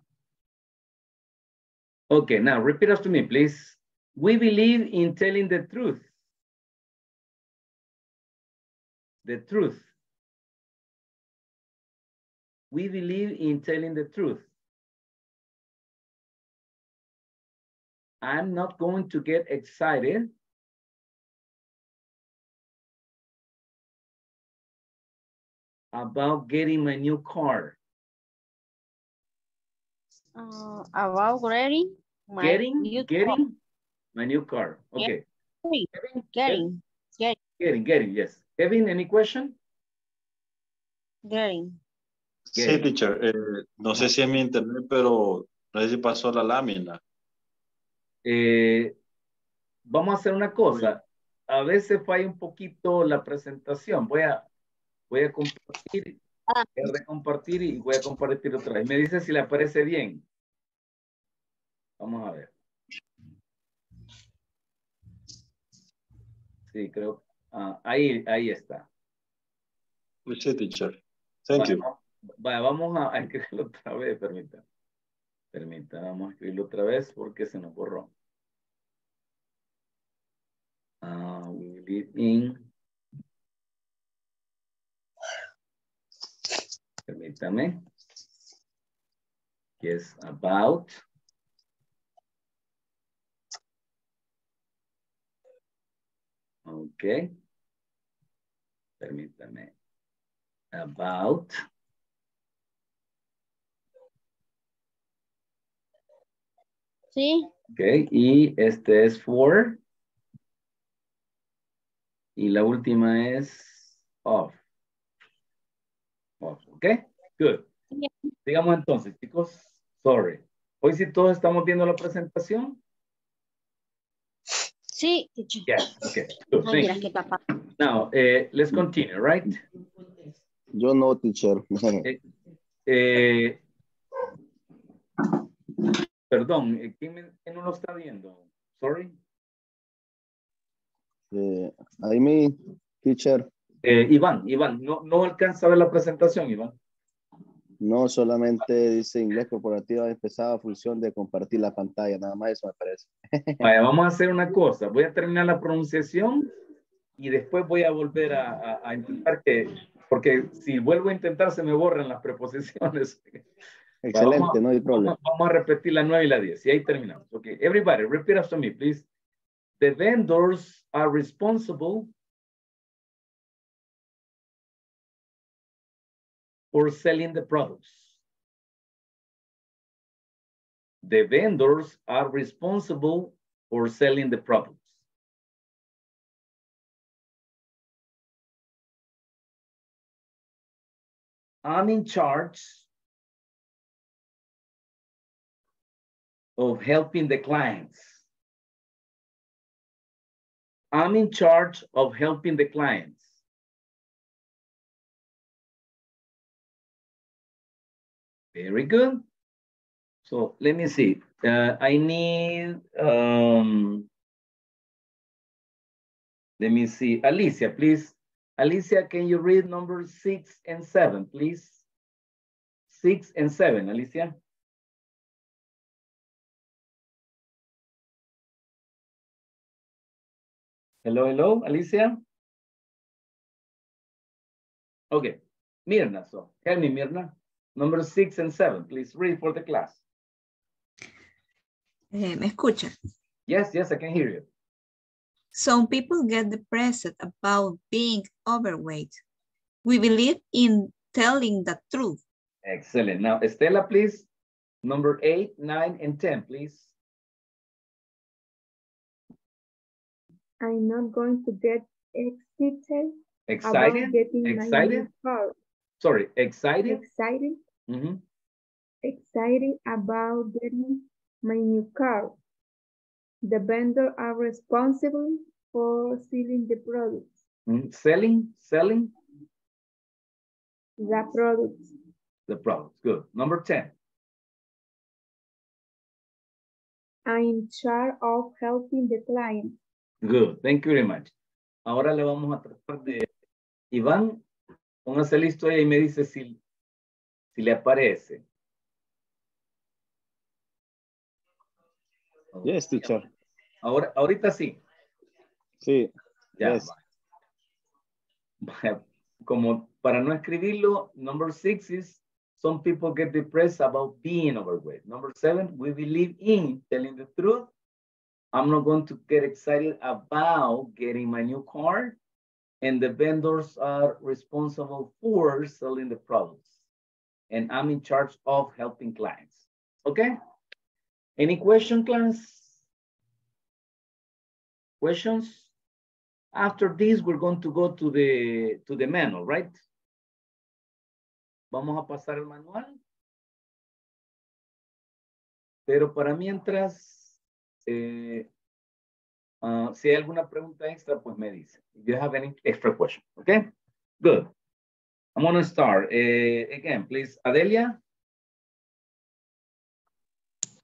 Okay, now repeat after me, please. We believe in telling the truth. The truth. We believe in telling the truth. I'm not going to get excited about getting my new car. Uh, about getting my getting, new getting my new car. Okay. car. Getting, getting, Getting, getting, yes. Kevin, any question? getting. Sí, Getting. teacher. eh, no sé si es mi internet, pero no sé si pasó la lámina. Eh, vamos a hacer una cosa. A veces falla un poquito la presentación. Voy a, voy a compartir, Ah, voy a recompartir y voy a compartir otra vez. Me dice si le parece bien. Vamos a ver. Sí, creo. ah, ahí, ahí está. Sí, teacher. Thank Vale, you. vale, vamos a, a escribirlo otra vez, permítame. Permítame, vamos a escribirlo otra vez porque se nos borró. Ah, we live in Permítame. Yes, about. Ok. Permítame. About. Sí, Ok, y este es for. Y la última es of. Ok, good. Digamos entonces, chicos, sorry. Hoy sí todos estamos viendo la presentación. sí, teacher. Yes, okay. Good, thank you. Now, eh, let's continue, right? Yo no, teacher. Eh, eh, perdón, eh, ¿quién, me- quién no lo está viendo? Sorry. Eh, ahí mi teacher, Eh, Iván, Iván, no, no alcanza a ver la presentación, Iván. no solamente dice inglés corporativo, ha empezado función de compartir la pantalla, nada más eso me parece. Vaya, vamos a hacer una cosa. Voy a terminar la pronunciación y después voy a volver a, a- a intentar que, porque si vuelvo a intentar se me borran las preposiciones. Excelente, Vamos a- no hay problema. Vamos, vamos a repetir la 9 y la 10 y ahí terminamos. Ok, everybody, repeat after me, please. The vendors are responsible for selling the products. The vendors are responsible for selling the products. I'm in charge of helping the clients. I'm in charge of helping the clients. Very good. So let me see. Uh, I need, um, let me see. Alicia, please. Alicia, can you read number six and seven, please? Six and seven, Alicia. Hello, hello, Alicia. Okay, Mirna, so help me, Mirna. Number six and seven, please read for the class. Eh, ¿Me escucha? Yes, yes, I can hear you. Some people get depressed about being overweight. We believe in telling the truth. Excellent. Now, Estela, please. Number eight, nine, and 10, please. I'm not going to get excited Excited? about getting my Excited? new car. Sorry, excited? Excited, Mhm. excited about getting my new car. The vendor are responsible for selling the products. Selling, selling The products. the products. Good. Number 10. I'm in charge of helping the client. Good. Thank you very much. Ahora le vamos a tratar de... Iván, póngase listo ahí y me dice si, si le aparece. Yes, teacher. Ahora, ahorita sí. Sí. Ya. Yes. Como para no escribirlo, number six is some people get depressed about being overweight. Number seven, we believe in telling the truth. I'm not going to get excited about getting my new car. And the vendors are responsible for selling the products. And I'm in charge of helping clients. Okay? Any question, clients? Questions? After this, we're going to go to the, to the manual, right? Vamos a pasar el manual. Pero para mientras, eh, ah, si hay alguna pregunta extra, pues me dice. If you have any extra question, okay? Good. I'm gonna start. Eh, again, please, Adelia.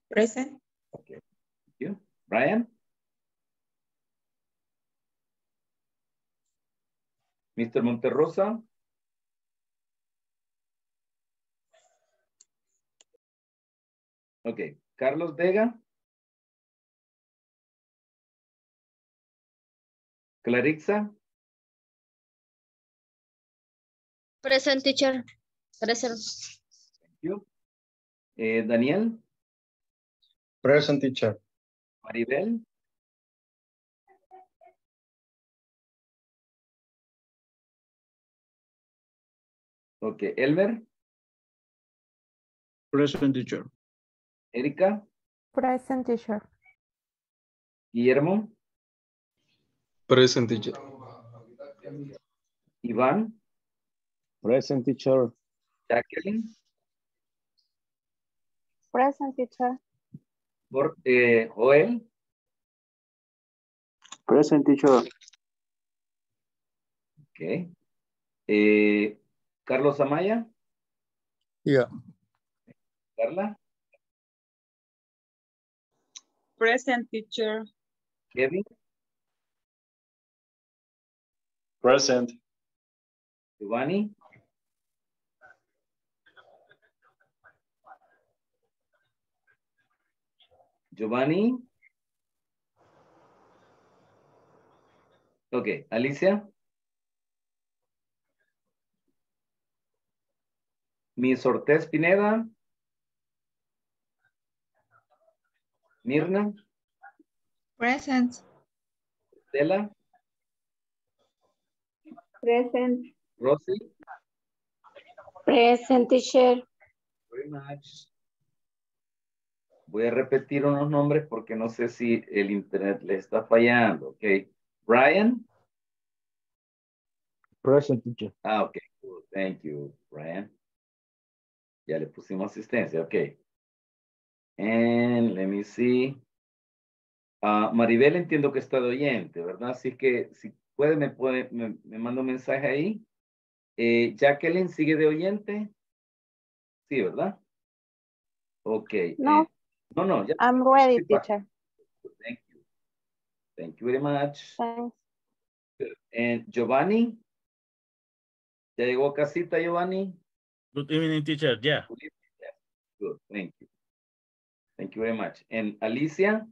Present. Okay. Thank you. Brian? Mr. Monterrosa? Okay. Carlos Vega? Clarixa? Present teacher. Present. Thank you. Eh, Daniel, Present teacher. Maribel. Ok, Elmer, Present teacher. Erika, Present teacher. Guillermo, Present teacher. Iván, Present teacher. Jacqueline, Present teacher. Bor- eh, Joel, Present teacher. ok. Eh, Carlos Amaya, Yeah. Carla, Present teacher. Kevin, Present. Giovanni, Giovanni. Ok, Alicia. Miss Ortiz Pineda. Mirna, Present. Stella, Present. Rosy. Present teacher. Very much. Voy a repetir unos nombres porque no sé si el internet le está fallando. Ok. Brian. Present teacher. Ah, ok. Cool. Thank you, Brian. Ya le pusimos asistencia. Ok. And let me see. Ah, Maribel entiendo que está de oyente, ¿verdad? Así que si puede, me, puede, me, me manda un mensaje ahí. Eh, Jacqueline, ¿sigue de oyente? Sí, ¿verdad? Ok. No. eh, no, no, ya. I'm ready, teacher. Thank you. Thank you very much. Thanks. And Giovanni. ¿Ya llegó a casita, Giovanni? Good evening, teacher. Yeah. Good, thank you. Thank you very much. And Alicia?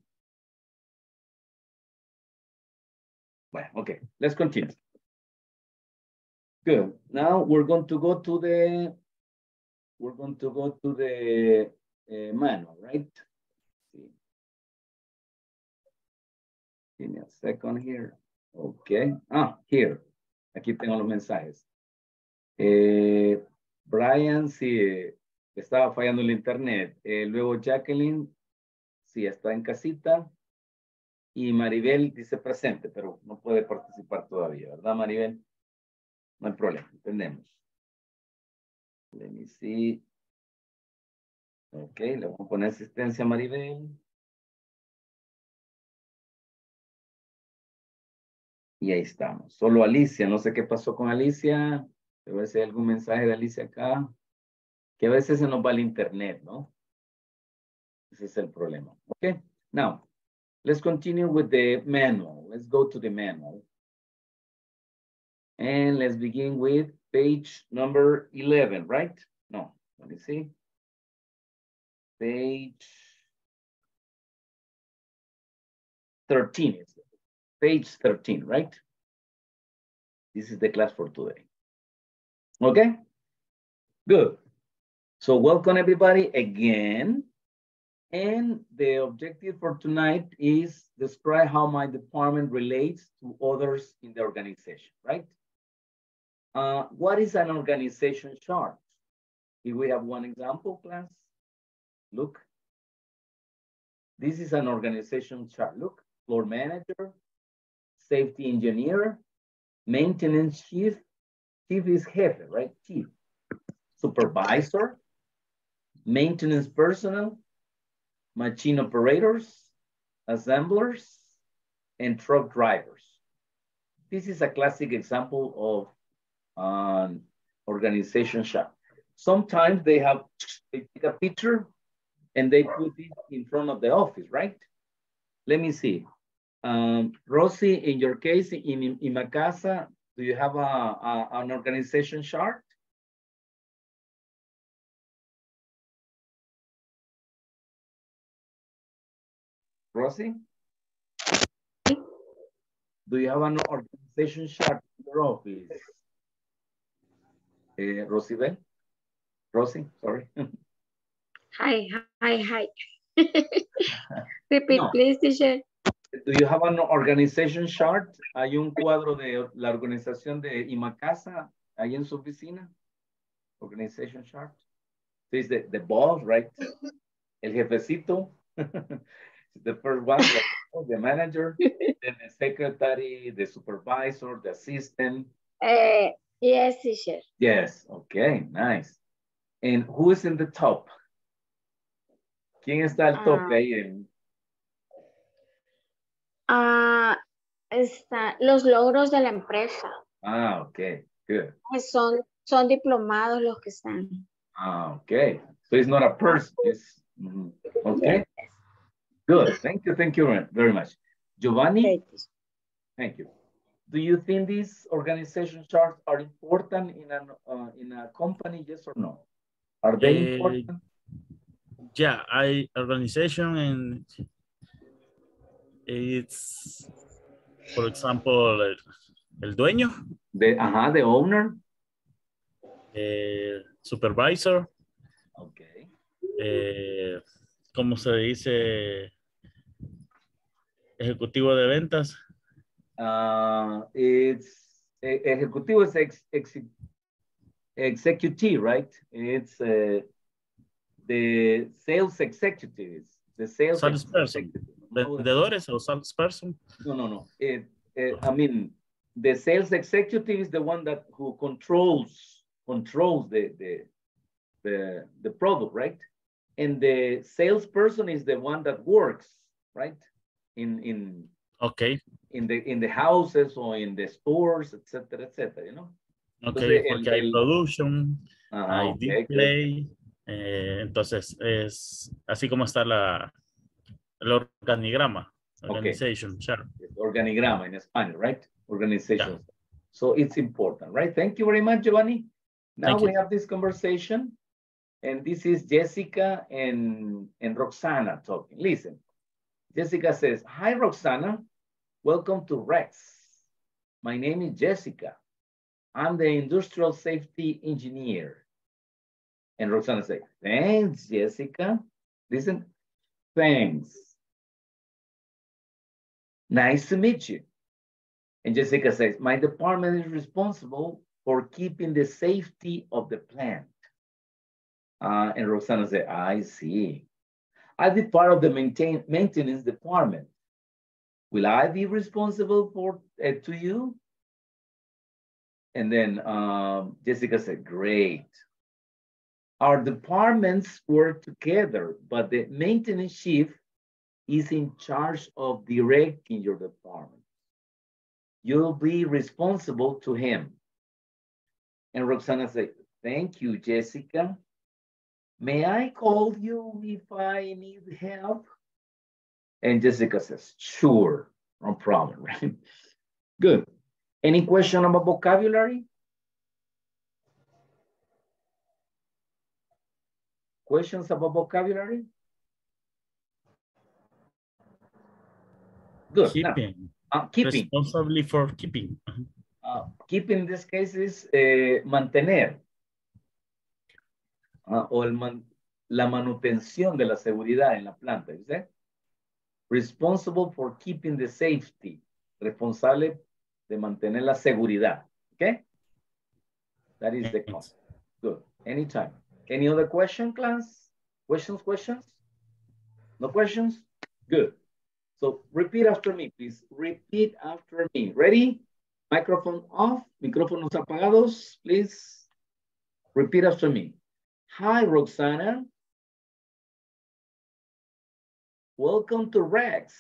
Well, okay, let's continue. Good. Now we're going to go to the, we're going to go to the uh, manual, right? Give me a second here. Okay. Ah, here. Aquí tengo los mensajes. Eh, Brian, sí, estaba fallando el internet. Eh, luego Jacqueline, sí, está en casita. Y Maribel dice presente, pero no puede participar todavía, ¿verdad, Maribel? No hay problema, entendemos. Let me see. Ok, le vamos a poner asistencia a Maribel. Y ahí estamos. Solo Alicia, no sé qué pasó con Alicia. Si hay algún mensaje de Alicia acá. Que a veces se nos va el internet, ¿no? Ese es el problema. Ok, now, let's continue with the manual. Let's go to the manual. And let's begin with page number 11, right? No, let me see. Page 13 is it? Page 13, right? This is the class for today. Okay? Good. So welcome everybody again. And the objective for tonight is describe how my department relates to others in the organization, right? Uh, what is an organization chart? Here we have one example, class. Look. This is an organization chart. Look, floor manager, safety engineer, maintenance chief. Chief is jefe, right? Chief. Supervisor, maintenance personnel, machine operators, assemblers, and truck drivers. This is a classic example of an organization chart. Sometimes they have, they take a picture and they put it in front of the office, right? Let me see. Um, Rosie, in your case, in, in Macasa, do you have a, a, an organization chart? Rosie? Do you have an organization chart in your office? Uh, Rosibel? Rosie, sorry. Hi, hi, hi. Repeat, No. please, teacher. Do you have an organization chart? ¿Hay un cuadro de la organización de Imacasa ahí en su oficina? Organization chart. So it's the, the boss, right? El jefecito. the first one, the, manager, then the secretary, the supervisor, the assistant. Eh, yes, teacher. Yes, okay, nice. And who is in the top? ¿Quién está al top Ah. ahí? en- Ah, está, los logros de la empresa. Ah, okay, good. Eh, Son, son diplomados los que están. Ah, okay. So it's not a person, it's, mhm, okay. Good, thank you, thank you very- very much. Giovanni? Thank you. Do you think these organization charts are important in an, uh, in a company, yes or no? Are they Eh, important? Yeah, I organization and it's, for example, el, el dueño, The, ajá, the owner? eh, supervisor, Okay. eh, ¿cómo se dice? Ejecutivo de ventas. Uh, it's, e- ejecutivo is ex, ex, executive, right? It's uh, the sales executives, the sales Salesperson. executive. Vendedores o salesperson. No, no, no. It, it, I mean, the sales executive is the one that who controls controls the the the, the product, right? And the salesperson is the one that works, right? In in Okay, in the in the houses or in the stores, etc., etc. You know. okay, Entonces, el- porque hay el- production, Ajá, hay ok, display, eh, entonces es así como está la el organigrama, organization chart. organigrama in Spanish, right? Organization. So it's important, right? Thank you very much, Giovanni. Now Thank we you. have this conversation, and this is Jessica and, and Roxana talking. Listen, Jessica says, Hi, Roxana. Welcome to Rex. My name is Jessica. I'm the industrial safety engineer. And Roxana says, Thanks, Jessica. Listen, thanks. Nice to meet you. And Jessica says, my department is responsible for keeping the safety of the plant. Uh, and Roxana said, I see. I'll be part of the maintain, maintenance department. Will I be responsible for uh, to you? And then um, Jessica said, great. Our departments work together, but the maintenance chief is in charge of directing your department. You'll be responsible to him. And Roxana said, Thank you, Jessica. May I call you if I need help? And Jessica says, Sure, no problem, right? Good. Any question about vocabulary? Questions about vocabulary? Good. Now, Keeping. uh, keeping. Responsibly for keeping. Uh, keep in this case is eh, mantener Ah, o el man- la manutención de la seguridad en la planta. ¿you see? Responsible for keeping the safety. Responsable de mantener la seguridad. Okay? That is the concept. Good. Anytime. Any other question, class? Questions, questions? No questions? Good. So repeat after me, please. Repeat after me. Ready? Microphone off. Micrófonos apagados, please. Repeat after me. Hi, Roxana. Welcome to Rex.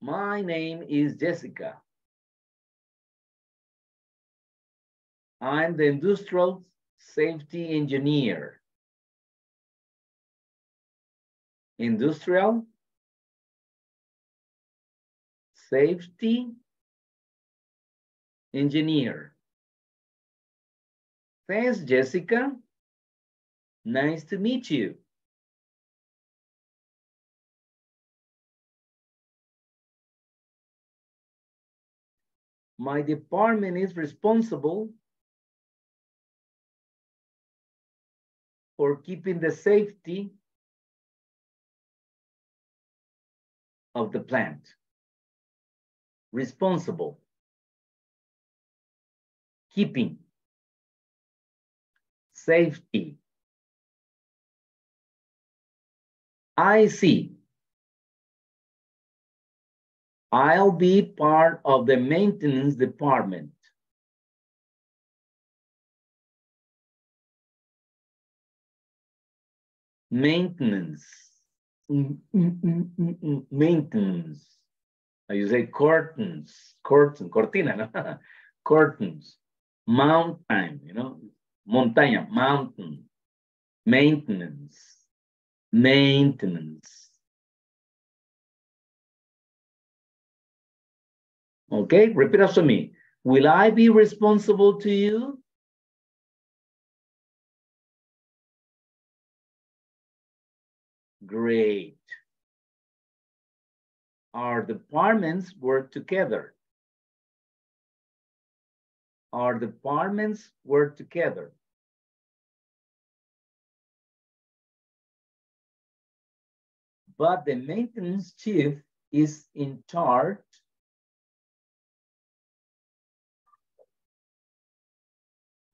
My name is Jessica. I'm the industrial safety engineer. industrial, safety, engineer. Thanks, Jessica. Nice to meet you. My department is responsible for keeping the safety of the plant. Responsible. Keeping. Safety. I see. I'll be part of the maintenance department. Maintenance. Mm, mm, mm, maintenance. Uh, You say curtains, curtain, cortina, no? curtains, mountain, you know, montaña, mountain, maintenance, maintenance. Okay, repeat after me. Will I be responsible to you? Great. Our departments work together. Our departments work together. But the maintenance chief is in charge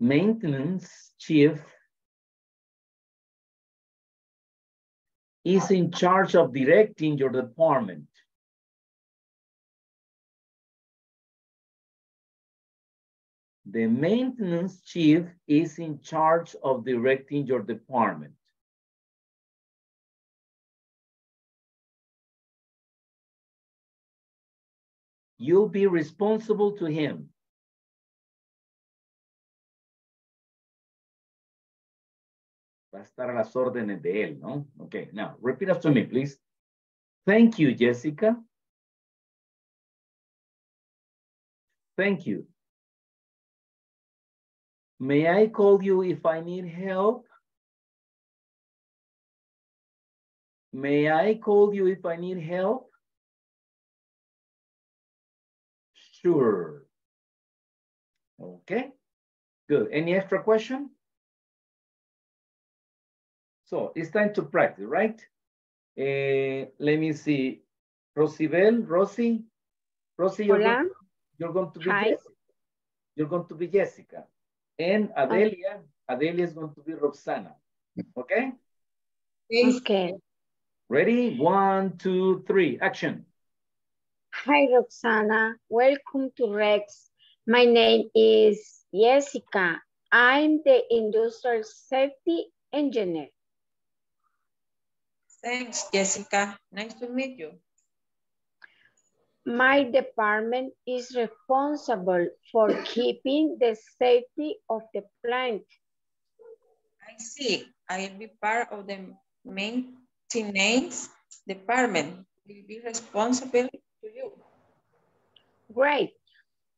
maintenance chief is in charge of directing your department. The maintenance chief is in charge of directing your department. You'll be responsible to him. Va a estar a las órdenes de él, ¿no? Okay, now repeat after me, please. Thank you, Jessica. Thank you. May I call you if I need help? May I call you if I need help? Sure. Okay, good. Any extra question? So it's time to practice, right? Eh, let me see. Rosibel, Rosie, Rosie, you're, going, you're going to be Hi. Jessica. You're going to be Jessica. And Adelia, Adelia is going to be Roxana. Okay? Okay. Ready? One, two, three, action. Hi, Roxana. Welcome to Rex. My name is Jessica. I'm the industrial safety engineer. Thanks, Jessica. Nice to meet you. My department is responsible for keeping the safety of the plant. I see. I'll be part of the maintenance department. Will be responsible to you. Great.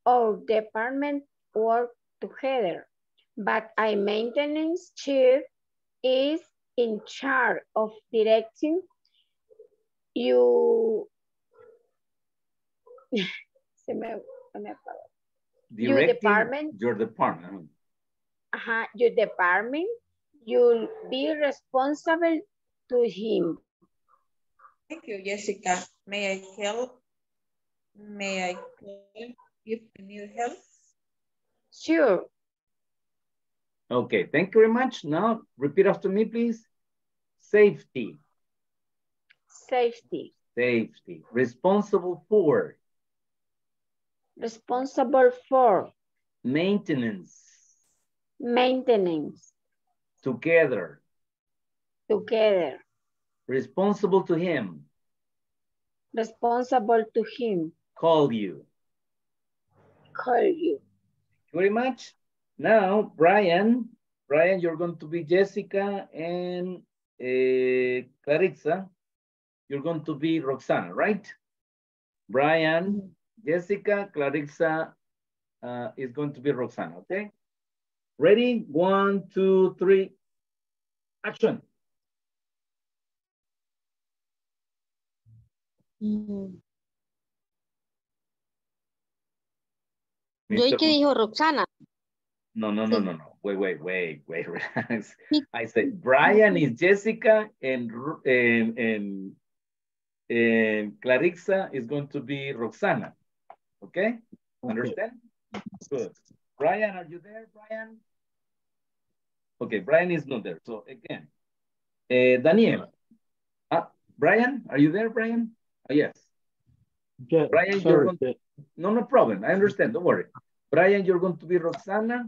All department work together, but our maintenance chief is in charge of directing you. Se me, me. Your department? Your department. Ajá, your department, you'll be responsible to him. Thank you, Jessica. May I help? May I help if you need help? Sure. Okay, thank you very much. Now, repeat after me, please. Safety, Safety, safety, responsible for, responsible for. Maintenance, maintenance, together, together, responsible to him, responsible to him, call you. call you. Thank you very much. Now, Brian, Brian, you're going to be Jessica and uh, Clarissa. You're going to be Roxana, right? Brian, Jessica, Clarissa uh, is going to be Roxana, okay? Ready? One, two, three, action. Yo oí que dijo Roxana. No, no, no, no, no. Wait, wait, wait, wait, relax. I said Brian is Jessica and, Ru- and, and, and Clarixa is going to be Roxana. Okay? Understand? Good. Brian, are you there, Brian? Okay, Brian is not there. So again, uh, Daniel. Ah, Brian, are you there, Brian? Ah, yes. Yeah, Brian, you're sorry. going no, no problem. I understand. Don't worry. Brian, you're going to be Roxana.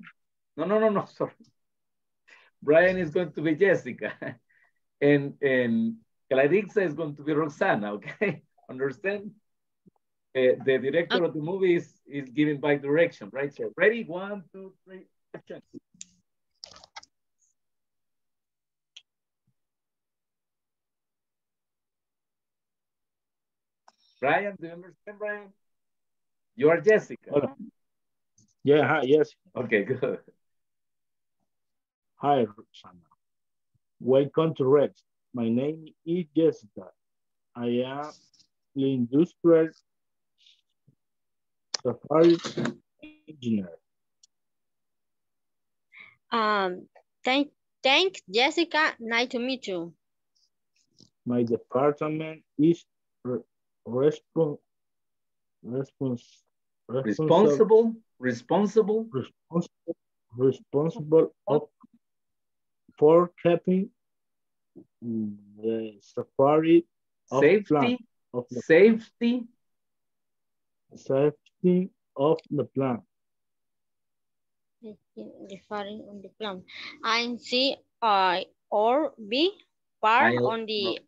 No, no, no, no. Sorry. Brian is going to be Jessica. And, and Clarixa is going to be Roxana, okay? Understand? Uh, the director of the movie is, is giving by direction, right? So ready? One, two, three, action. Brian, do you understand, Brian? You are Jessica. Hola. Yeah, hi, yes. Okay, good. Hi, Roxana. Welcome to Rex. My name is Jessica. I am the industrial safari engineer. Um, thank, thank Jessica. Nice to meet you. My department is re respon respons Responsible, responsible, responsible, responsible of for keeping the safari of Safety, plant of the safety, safety of the plant. Referring on the plan. I C I or B part I'll- on the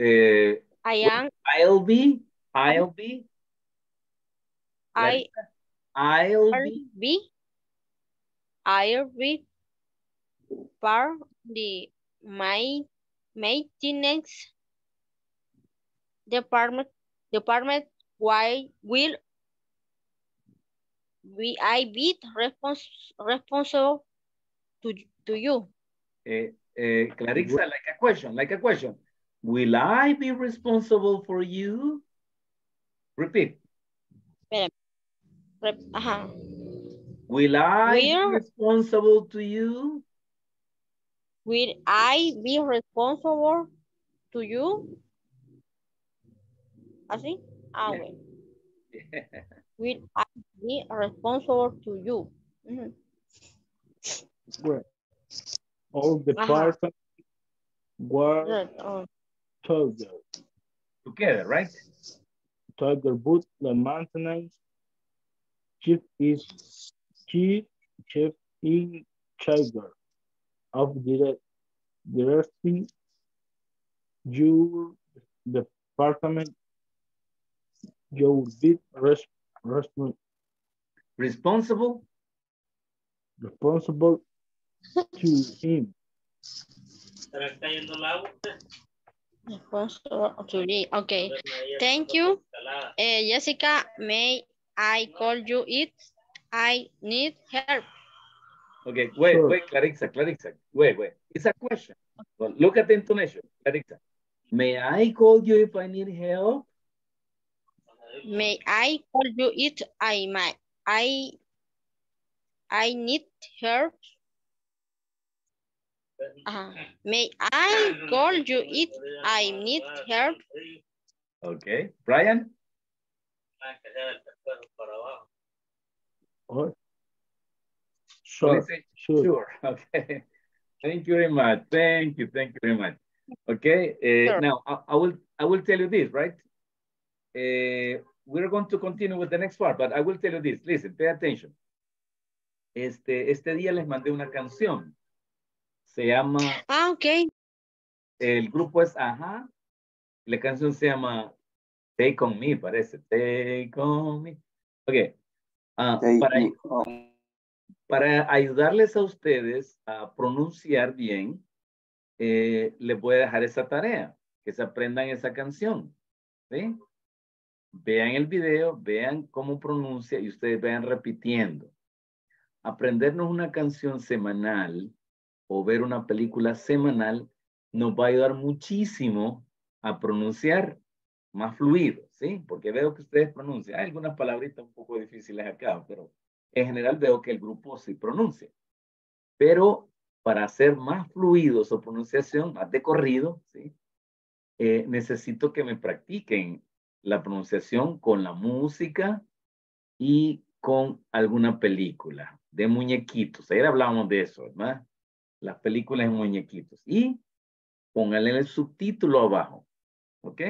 uh, I am I'll be, I'll be, I I'll R be, B I'll be part the my maintenance department department why will we I be respons responsible to to you uh, uh, Clarixa, like a question, like a question. Will I be responsible for you? Repeat. Espera. Rep- Ajá. Will I be responsible to you? Will I be responsible to you? ¿Así? Ah, Yeah. bueno. Will I be responsible to you? Ujú. Well, all Ajá. departments were Good. Oh, together. Together, right? Tiger Boot, the maintenance chief is chief, chief in charge of direct, directing your department. You will be res, res- Responsible, responsible to him. responsible to me. Okay. Thank you. Eh, Jessica, may I call you it? I need help. Okay, wait, Sure. wait, Clarixa, Clarixa, wait, wait. It's a question. Well, look at the intonation, Clarixa. May I call you if I need help? May I call you it? I might. I I need help. Uh, may I call you it? I need help. Okay, Brian? Oh, Well, sure, sure. Sure, okay. Thank you very much. Thank you, thank you very much. Okay, uh, Sure. now I, I will I will tell you this, right? Uh, we're going to continue with the next part, but I will tell you this. Listen, pay attention. Este, este día les mandé una canción. Se llama, Ah, okay. el grupo es Ajá. La canción se llama Take On Me, parece. Take On Me. Ok. Ah, para, para ayudarles a ustedes a pronunciar bien, eh, les voy a dejar esa tarea, que se aprendan esa canción. ¿sí? Vean el video, vean cómo pronuncia y ustedes vean repitiendo. Aprendernos una canción semanal o ver una película semanal nos va a ayudar muchísimo a pronunciar más fluido, ¿sí? Porque veo que ustedes pronuncian. Hay algunas palabritas un poco difíciles acá, pero en general veo que el grupo sí pronuncia. Pero para hacer más fluido su pronunciación, más de corrido, ¿sí? Eh, necesito que me practiquen la pronunciación con la música y con alguna película de muñequitos. Ayer hablábamos de eso, ¿verdad? Las películas en muñequitos. Y pónganle el subtítulo abajo, ¿ok?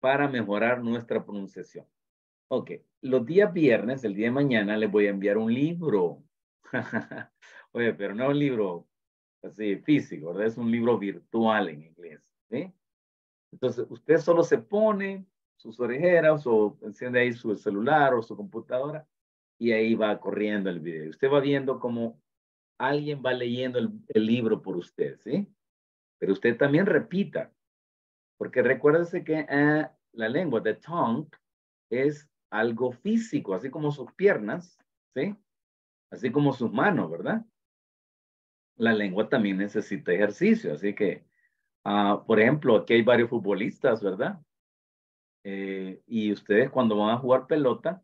Para mejorar nuestra pronunciación. Ok, los días viernes, el día de mañana, les voy a enviar un libro. Oye, pero no un libro así físico, ¿verdad? Es un libro virtual en inglés, ¿sí? Entonces, usted solo se pone sus orejeras o enciende ahí su celular o su computadora y ahí va corriendo el video. Usted va viendo cómo alguien va leyendo el, libro por usted, ¿sí? Pero usted también repita, porque recuérdese que eh, la lengua, the tongue, es algo físico, así como sus piernas, ¿sí? Así como sus manos, ¿verdad? La lengua también necesita ejercicio, así que Ah, por ejemplo, aquí hay varios futbolistas, ¿verdad? Eh, y ustedes cuando van a jugar pelota,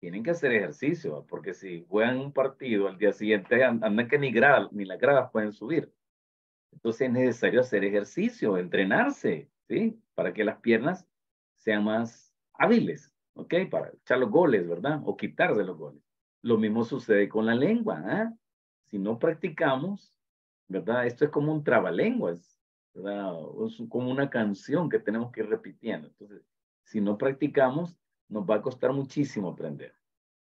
tienen que hacer ejercicio, porque si juegan un partido al día siguiente, andan que ni, ni las gradas pueden subir. Entonces es necesario hacer ejercicio, entrenarse, ¿sí? Para que las piernas sean más hábiles, ¿ok? Para echar los goles, ¿verdad? O quitarse los goles. Lo mismo sucede con la lengua, ¿ah? Si no practicamos, ¿verdad? Esto es como un trabalenguas es como una canción que tenemos que ir repitiendo. Entonces, si no practicamos, nos va a costar muchísimo aprender.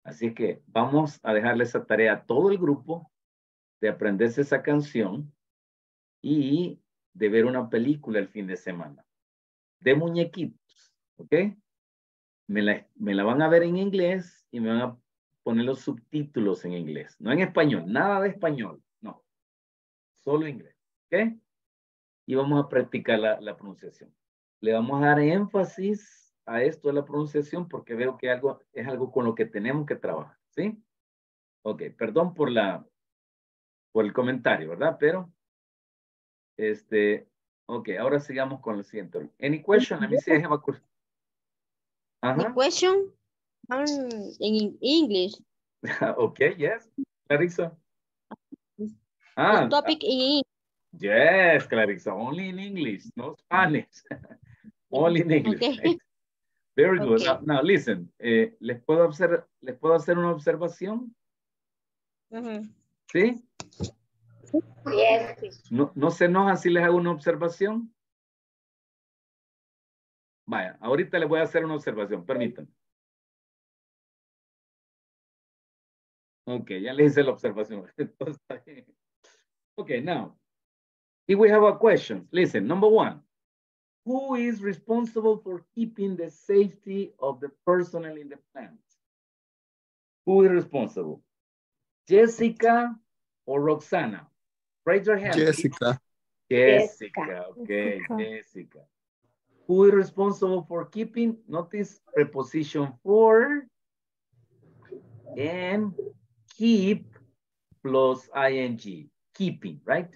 Así que vamos a dejarle esa tarea a todo el grupo de aprenderse esa canción y de ver una película el fin de semana. De muñequitos, ¿ok? Me la, me la van a ver en inglés y me van a poner los subtítulos en inglés. No en español, nada de español, no. Solo inglés, ¿ok? y vamos a practicar la, pronunciación. Le vamos a dar énfasis a esto de la pronunciación porque veo que algo, es algo con lo que tenemos que trabajar, ¿sí? Ok, perdón por la, por el comentario, ¿verdad? Pero, este, ok, ahora sigamos con lo siguiente. Any question? Let me see, I have a question. The question in English. okay, yes. Clarissa. Ah, topic in English. Yes, Clarissa, only in English, no Spanish. only in English. Okay. Very good. Okay. Now, listen, eh, ¿les, puedo hacer, ¿les puedo hacer una observación? Uh -huh. ¿Sí? Yes. ¿No, ¿No se enojan si les hago una observación? Vaya, ahorita les voy a hacer una observación, permítanme. Ok, ya les hice la observación. ok, now, Here we have a question. Listen, number one, who is responsible for keeping the safety of the personnel in the plant? Who is responsible? Jessica or Roxana? Raise your hand. Jessica. Jessica, okay, Jessica. Who is responsible for keeping? Notice preposition for and keep plus ing, keeping, right?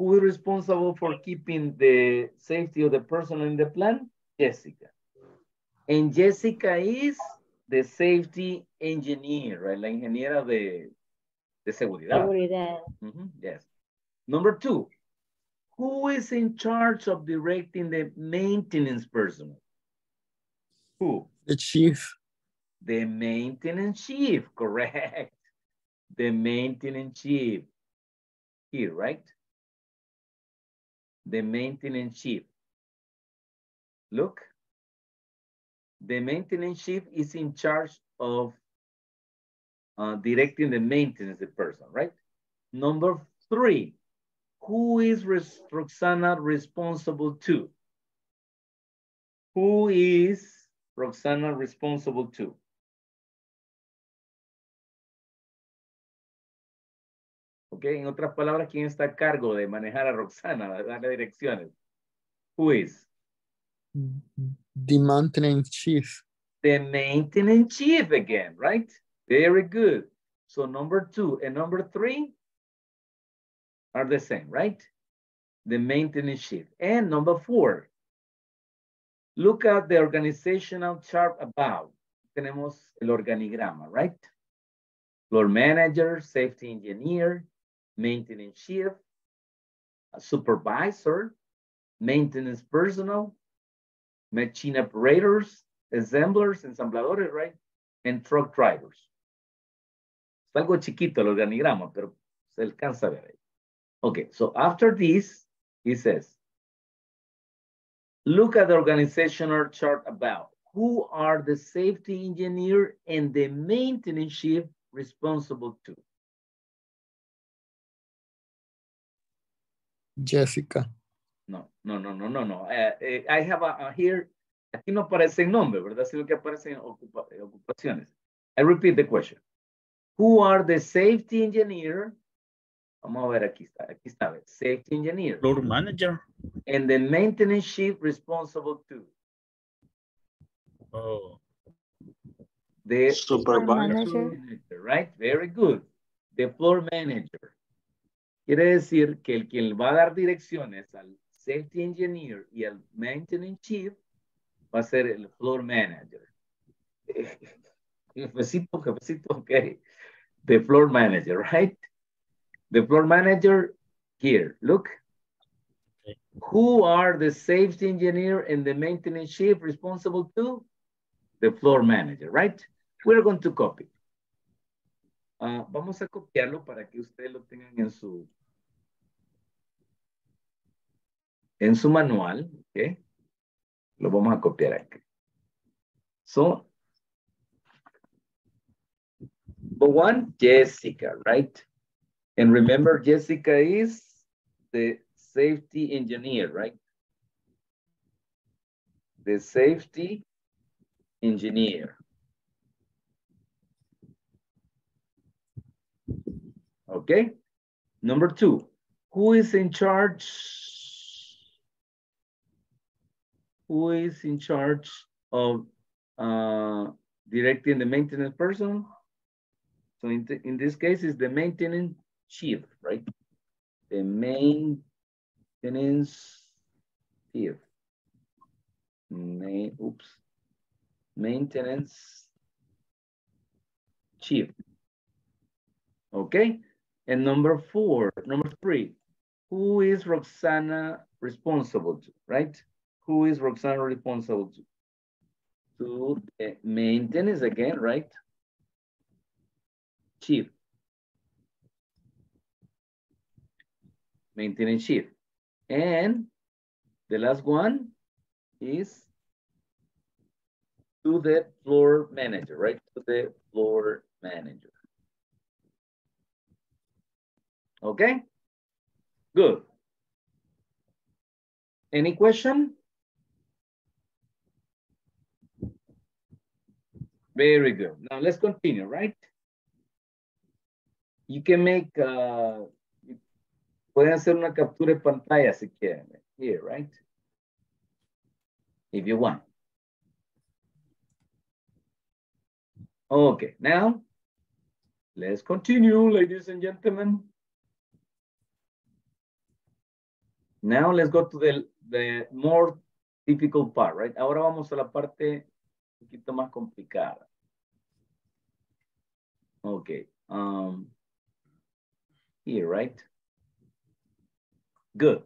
who is responsible for keeping the safety of the person in the plant? Jessica. And Jessica is the safety engineer, right? La ingeniera de, de seguridad. Seguridad. Mm -hmm. Yes. Number two, who is in charge of directing the maintenance personnel? Who? The chief. The maintenance chief, correct. The maintenance chief. Here, right? the maintenance chief. Look, the maintenance chief is in charge of uh, directing the maintenance the person, right? Number three, who is Roxana responsible to? Who is Roxana responsible to? En otras palabras, ¿quién está a cargo de manejar a Roxana, de darle direcciones? Who is? The maintenance chief. The maintenance chief again, right? Very good. So number two and number three are the same, right? The maintenance chief. And number four, look at the organizational chart above. Tenemos el organigrama, right? floor manager, safety engineer, maintenance chief, supervisor, maintenance personnel, machine operators, assemblers, ensambladores, right? And truck drivers. Es algo chiquito el organigrama, pero se alcanza a ver. Okay, so after this, he says, look at the organizational chart about who are the safety engineer and the maintenance chief responsible to. Jessica. No, no, no, no, no, no. Uh, uh, I have a, a here, aquí no aparece el nombre, ¿verdad? Sino que aparecen ocupa, ocupaciones. I repeat the question. Who are the safety engineer? Vamos a ver, aquí está, aquí está. Safety engineer. Floor manager. And the maintenance chief responsible to. Oh. The Supervisor. Right, very good. The floor manager. Quiere decir que el quien va a dar direcciones al safety engineer y al maintenance chief va a ser el floor manager. Jefecito, jefecito, ok. The floor manager, right? The floor manager here, look. Okay. Who are the safety engineer and the maintenance chief responsible to? The floor manager, right? We're going to copy. Uh, vamos a copiarlo para que ustedes lo tengan en su en su manual, ¿ok? Lo vamos a copiar aquí. So, number one, Jessica, right? And remember, Jessica is the safety engineer, right? The safety engineer. Okay. Number two, who is in charge? Who is in charge of uh, directing the maintenance person? So in, th in this case, is the maintenance chief, right? The main maintenance chief. Main, oops. Maintenance chief. Okay. And number four, number three, who is Roxana responsible to, right? Who is Roxana responsible to? To maintenance again, right? Chief. Maintenance chief. And the last one is to the floor manager, right? To the floor manager. Okay, good. Any question? Very good. Now let's continue, right? You can make, uh, pueden hacer una captura de pantalla si quieren, here, right? If you want. Okay, now let's continue, ladies and gentlemen. Now let's go to the, the more difficult part, right? Ahora vamos a la parte un poquito más complicada. Okay. Um, here, right? Good.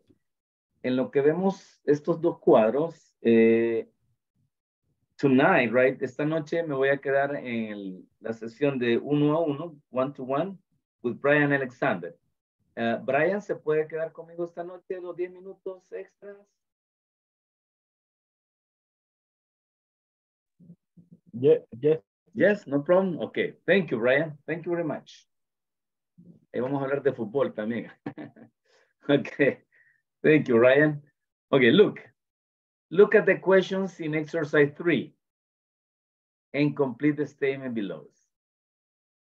En lo que vemos estos dos cuadros, eh, tonight, right? Esta noche me voy a quedar en el, la sesión de uno a uno, one to one, with Brian Alexander. Uh, Brian, ¿se puede quedar conmigo esta noche los 10 minutos extras? Yeah, yes. Yes, no problem. Okay, thank you, Brian. Thank you very much. Ahí vamos a hablar de fútbol también. okay, thank you, Ryan. Okay, look. Look at the questions in exercise three and complete the statement below.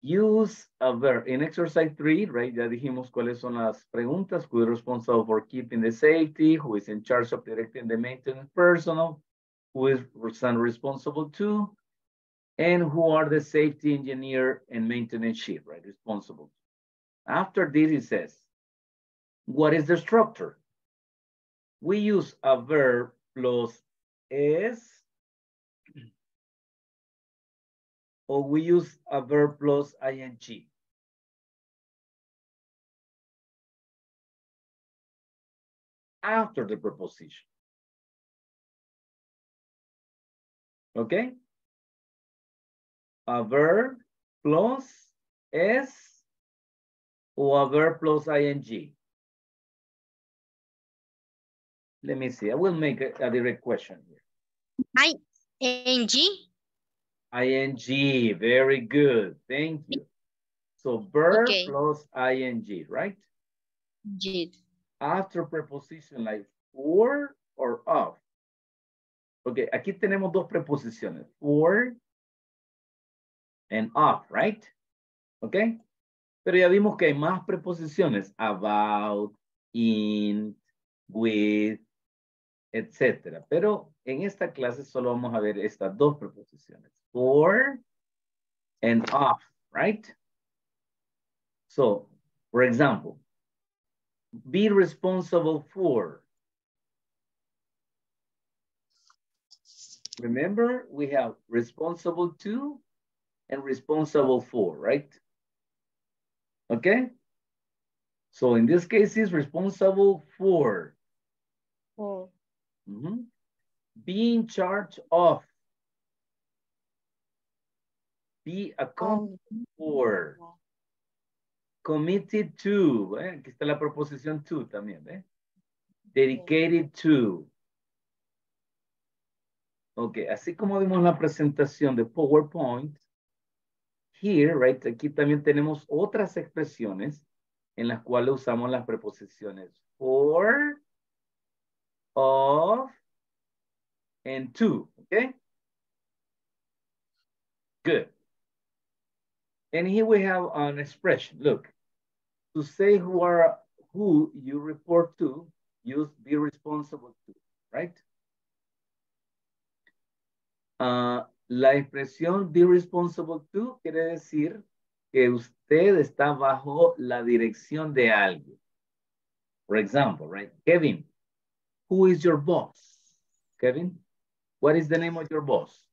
Use a verb. In exercise three, right, ya dijimos cuáles son las preguntas. Who is responsible for keeping the safety? Who is in charge of directing the maintenance personnel? Who is responsible to? And who are the safety engineer and maintenance chief, right, responsible. After this, it says, what is the structure? We use a verb plus es or we use a verb plus ing? After the preposition. Okay? A verb plus S or a verb plus ing. Let me see. I will make a, a direct question here. I N G. ing. Very good. Thank you. So verb Okay. plus ing, right? G. After preposition like for or of. Ok, aquí tenemos dos preposiciones. For and of, right? Ok. Pero ya vimos que hay más preposiciones. About, in, with, etcétera. Pero en esta clase solo vamos a ver estas dos preposiciones. For and of, right? So, for example, be responsible for. Remember, we have responsible to and responsible for, right? Okay? So in this case, is responsible for. Be in charge of. Be accountable for. Committed to. ¿eh? Aquí está la proposición to también, ¿eh? Dedicated to. Ok, así como vimos la presentación de PowerPoint, here, right, aquí también tenemos otras expresiones en las cuales usamos las preposiciones for, of, and two, okay? Good. And here we have an expression, look. To say who are, who you report to, use be responsible to, right? Ah, la expresión be responsible to quiere decir que usted está bajo la dirección de alguien. For example, right? Kevin, who is your boss? Kevin, what is the name of your boss?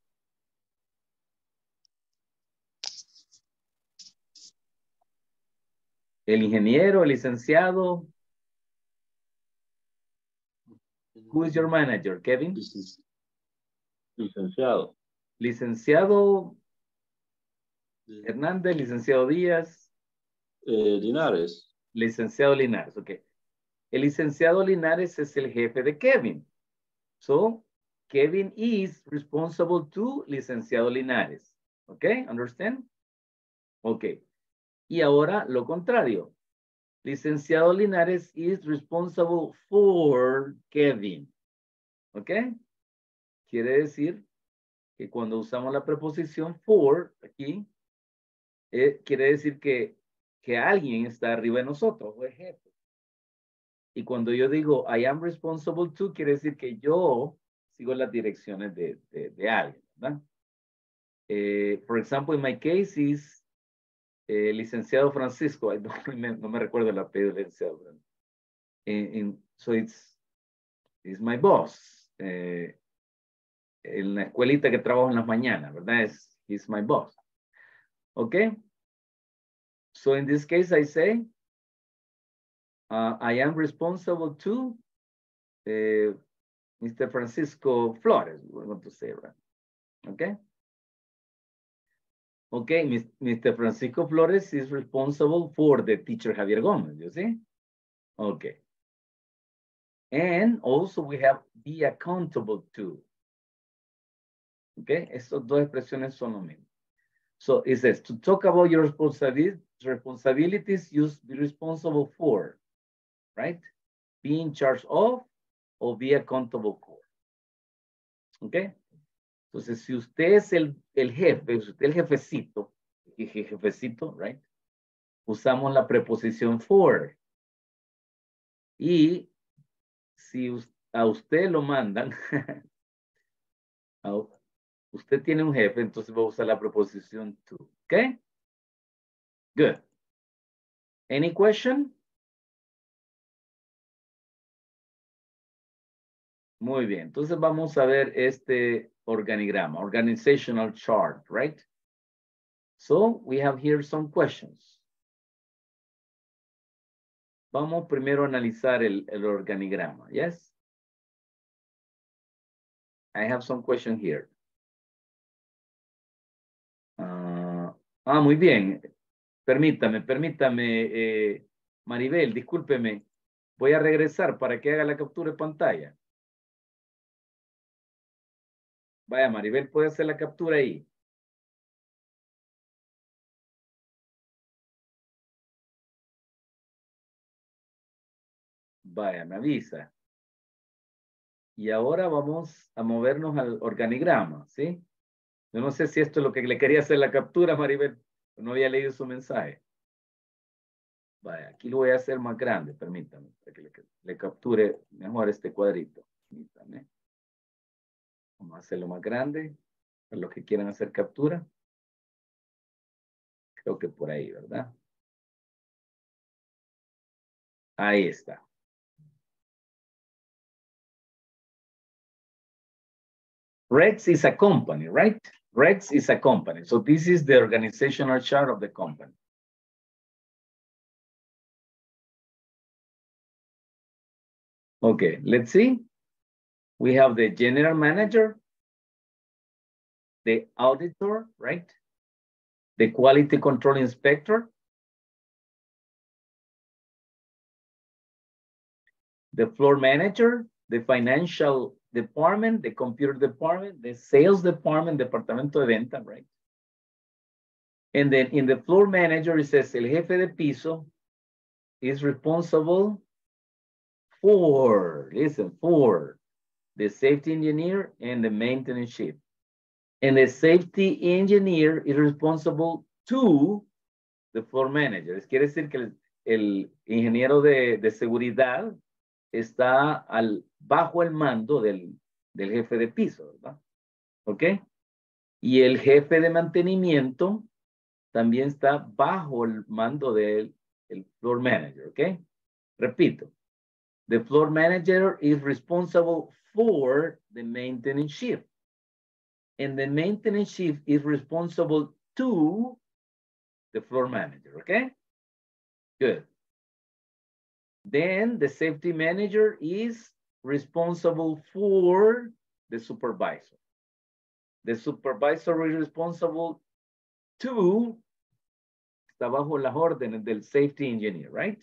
El ingeniero, el licenciado. Who is your manager, Kevin? Licenciado. Licenciado Hernández, licenciado Díaz. Eh, Linares. Licenciado Linares, ok. El licenciado Linares es el jefe de Kevin. So, Kevin is responsible to licenciado Linares. Ok, understand? Ok. Y ahora lo contrario. Licenciado Linares is responsible for Kevin. ¿Ok? Quiere decir que cuando usamos la preposición for aquí, eh, quiere decir que, que alguien está arriba de nosotros, o el jefe. Y cuando yo digo I am responsible to, quiere decir que yo sigo las direcciones de, de, de alguien, ¿verdad? Eh, for example, in my case is eh, licenciado Francisco. I don't remember, no me recuerdo el apellido del licenciado. so it's, it's my boss. Eh, en la escuelita que trabajo en las mañanas, ¿verdad? Es, he's my boss. Okay? So in this case, I say, uh, I am responsible to uh, Mr. Francisco Flores, we want to say, right? Okay? Okay, Mr. Francisco Flores is responsible for the teacher Javier Gomez, you see? Okay. And also we have be accountable to. Okay, estas dos expresiones son lo mismo. So it says to talk about your responsibilities, responsibilities, use be responsible for, right? Be in charge of or be accountable for. Okay? Entonces, si usted es el, el jefe, usted es el jefecito, je- je- jefecito, right? Usamos la preposición for. Y si a usted lo mandan, usted tiene un jefe, entonces va a usar la preposición to. ¿Ok? Good. Any question? Muy bien. Entonces vamos a ver este organigrama, organizational chart, right? So we have here some questions. Vamos primero a analizar el, organigrama, yes? I have some question here. Ah, ah, muy bien. Permítame, permítame, eh, Maribel, discúlpeme. Voy a regresar para que haga la captura de pantalla. Vaya, Maribel, puede hacer la captura ahí. Vaya, me avisa. Y ahora vamos a movernos al organigrama, ¿sí? Yo no sé si esto es lo que le quería hacer la captura, Maribel. No había leído su mensaje. Vaya, aquí lo voy a hacer más grande, permítame, para que le, le capture mejor este cuadrito. Permítame. Vamos a hacerlo más grande, para los que quieran hacer captura. Creo que por ahí, ¿verdad? Ahí está. Rex is a company, right? Rex is a company. So this is the organizational chart of the company. Okay, let's see. We have the general manager, the auditor, right? The quality control inspector, the floor manager, the financial department, the computer department, the sales department, departamento de venta, right? And then in the floor manager, it says el jefe de piso is responsible for, listen, for the safety engineer and the maintenance chief. And the safety engineer is responsible to the floor manager. Quiere decir que el, el ingeniero de, de seguridad está al, bajo el mando del, del jefe de piso, ¿verdad? ¿Ok? Y el jefe de mantenimiento también está bajo el mando del el floor manager, ¿ok? Repito, the floor manager is responsible for the maintenance shift. And the maintenance shift is responsible to the floor manager, okay? Good. Then the safety manager is responsible for the supervisor. The supervisor is responsible to, está bajo las órdenes del safety engineer, right?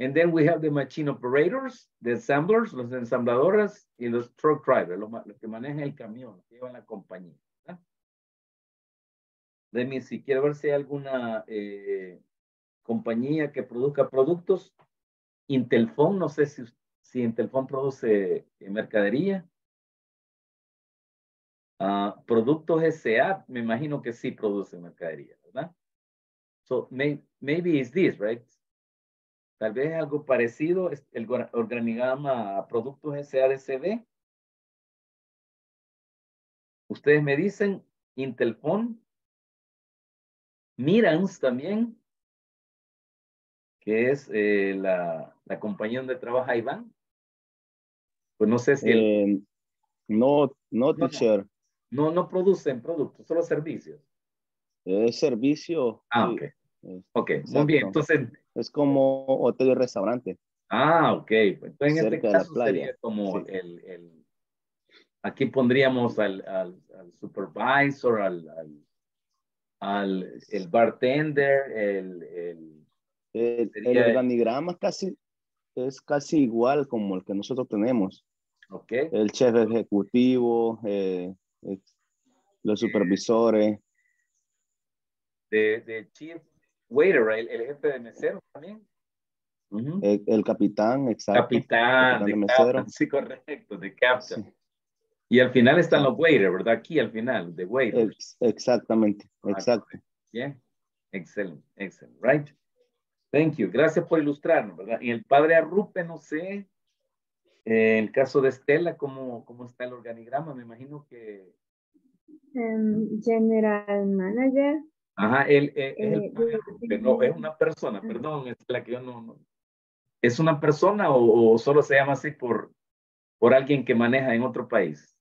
And then we have the machine operators, the assemblers, los ensambladoras y los truck drivers, los, los que manejan el camión, que llevan la compañía. ¿verdad? Let me see, quiero ver si hay alguna eh, compañía que produzca productos. Intelfon, no sé si, si Intelfon produce eh, mercadería. Uh, productos SA, me imagino que sí produce mercadería. So may, maybe it's this, right? Tal vez algo parecido, el organigrama Productos SADCB. Ustedes me dicen, Intelfon, Mirans también, que es eh, la, la, compañía donde trabaja Iván. Pues no sé si... Eh, no, no, teacher. No, no, producen productos, solo servicios. Es servicio. Ah, ok. Ok, muy bien. Entonces, es como hotel y restaurante. Ah, ok. Pues en este caso sería como el, el, aquí pondríamos al, al, al supervisor, al, al, al, el bartender, el, el, el, el organigrama casi es casi igual como el que nosotros tenemos. Ok. El chef ejecutivo, eh, los supervisores. De, de chief waiter, el, el jefe de mesero también. Uh -huh. el, el, capitán, exacto. Capitán, de mesero. Captain, sí, correcto, de captain. Sí. Y al final están los waiters, ¿verdad? Aquí al final, de waiters. Ex exactamente, ah, exacto. Yeah, excelente, excelente, right? Thank you. Gracias por ilustrarnos, ¿verdad? Y el padre Arrupe, no sé, eh, en el caso de Estela, ¿cómo, ¿cómo está el organigrama? Me imagino que... Um, general Manager. Ajá, él, él, eh, él, no, es una persona, perdón, es la que yo no, no. ¿Es una persona o, o, solo se llama así por, por alguien que maneja en otro país?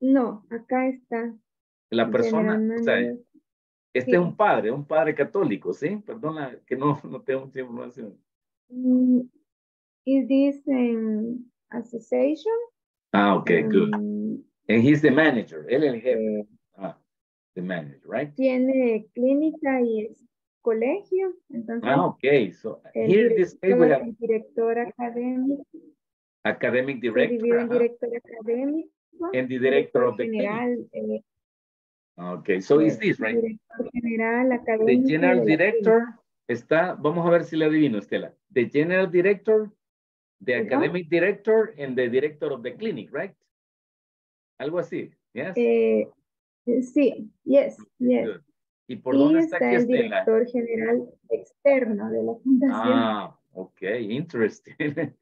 No, acá está. La persona, o sea, este Sí. es un padre, un padre católico, ¿sí? Perdona que no, no tengo mucha información. Mm, Is this an association? Ah, okay, good. Um, And he's the manager, él es el jefe. The manager, right? tiene clínica y es colegio, entonces Ah, okay. So el here this case we director, have director académico, academic director en ajá, director académico, and the director of the clinic. general, eh, Okay, so is this, right? director general The general director está, vamos a ver si le adivino, Estela. The general director, the Perdón. academic director, and the director of the clinic, right? Algo así, yes? Eh, sí, yes, yes. Good. ¿Y por Y dónde está está aquí el Estela? director general externo de la fundación. Ah, okay, interesting.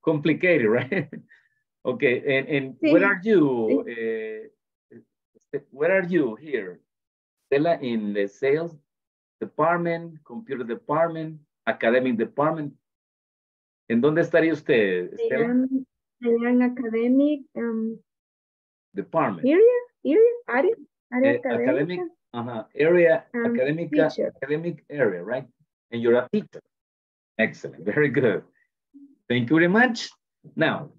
Complicated, right? Okay, and, and Sí, where are you? eh, este, where are you here? Stella, in the sales department, computer department, academic department. ¿En dónde estaría usted, Stella? llama academic um, Department. Area, área, área Eh, académica. academic, area, Um, academic, teacher. academic area, right? And you're a teacher. Excellent, very good. Thank you very much. Now,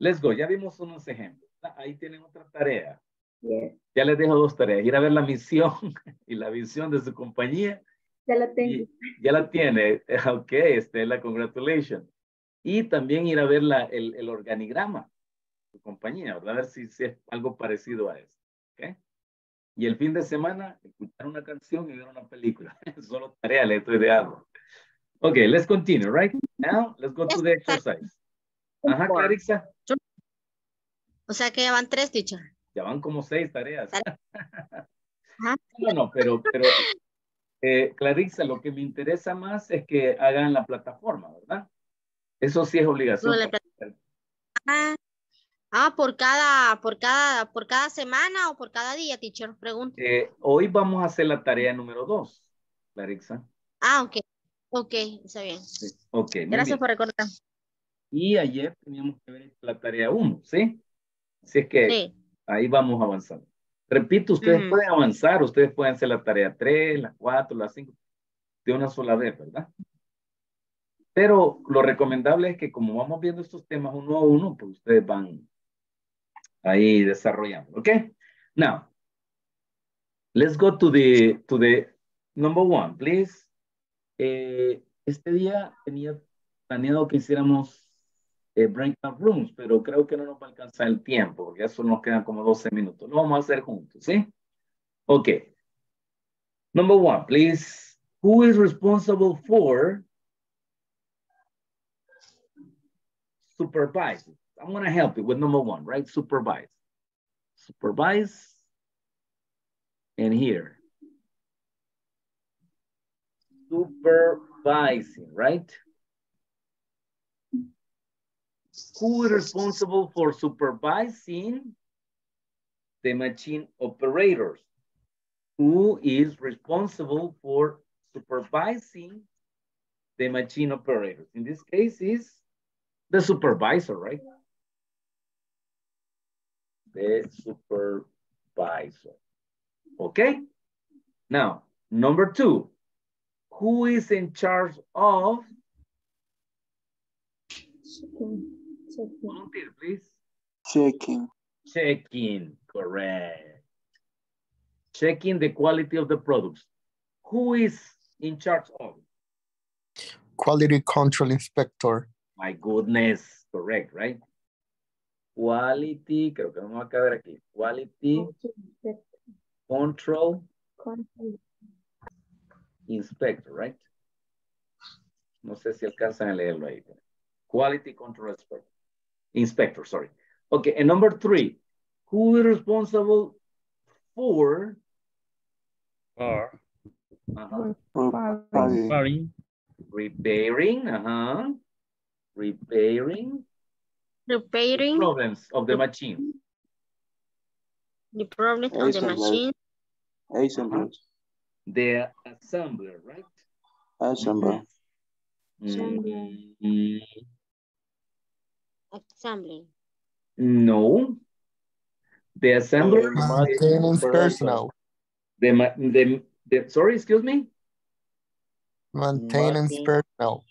let's go. Ya vimos unos ejemplos. Ah, Ahí tienen otra tarea. Yes, Ya les dejo dos tareas. Ir a ver la misión y la visión de su compañía. ya la tengo. Y ya la tiene. Ok, Estela, congratulations. Y también ir a ver la, el, el organigrama compañía, ¿verdad? A ver si, si es algo parecido a eso. Y el fin de semana, escuchar una canción y ver una película. Solo tarea le estoy dando. Ok, let's continue, right? Now, let's go to the exercise. Ajá, Clarissa. O sea que ya van tres, teacher. Ya van como seis tareas. No, no, pero, pero eh, Clarissa, lo que me interesa más es que hagan la plataforma, ¿verdad? Eso sí es obligación. Ah, ah, por cada, por cada, por cada semana o por cada día, teacher, pregunto. Eh, hoy vamos a hacer la tarea número dos, Clarissa. Ah, ok. Ok, está bien. Sí, Gracias bien. por recordar. Y ayer teníamos que ver la tarea uno, ¿sí? Así es que Sí. ahí vamos avanzando. Repito, ustedes pueden avanzar, ustedes pueden hacer la tarea 3, la 4, la 5, de una sola vez, ¿verdad? Pero lo recomendable es que como vamos viendo estos temas uno a uno, pues ustedes van ahí desarrollando, ¿ok? Now, let's go to the, to the number one, please. Eh, este día tenía planeado que hiciéramos eh, breakout rooms, pero creo que no nos va a alcanzar el tiempo, porque eso nos quedan como 12 minutos. Lo vamos a hacer juntos, ¿sí? Ok. Number one, please. Who is responsible for supervise? I'm to help you with number one, right? Supervise. Supervise. And here. Supervising, right? Who is responsible for supervising the machine operators? Who is responsible for supervising the machine operators? In this case is the supervisor, right? The supervisor. Okay? Now, number two, who is in charge of Checking. volunteer, please? Checking. Checking, correct. Checking the quality of the products. Who is in charge of? Quality control inspector. My goodness, correct, right? Quality, creo que vamos a caber aquí. Quality control inspector, right? No sé si alcanzan a leerlo ahí. Quality control inspector. Inspector, sorry. Okay, and number three, who is responsible for Or uh-huh, repairing. repairing, uh-huh, repairing Repairing problems of the machine. the problems of the machine. Assemblers. The assembler, right? Assembler. Mm, Assembly. no. The assembler. Maintenance personnel. The, ma- the, the, sorry, excuse me? Maintenance personnel.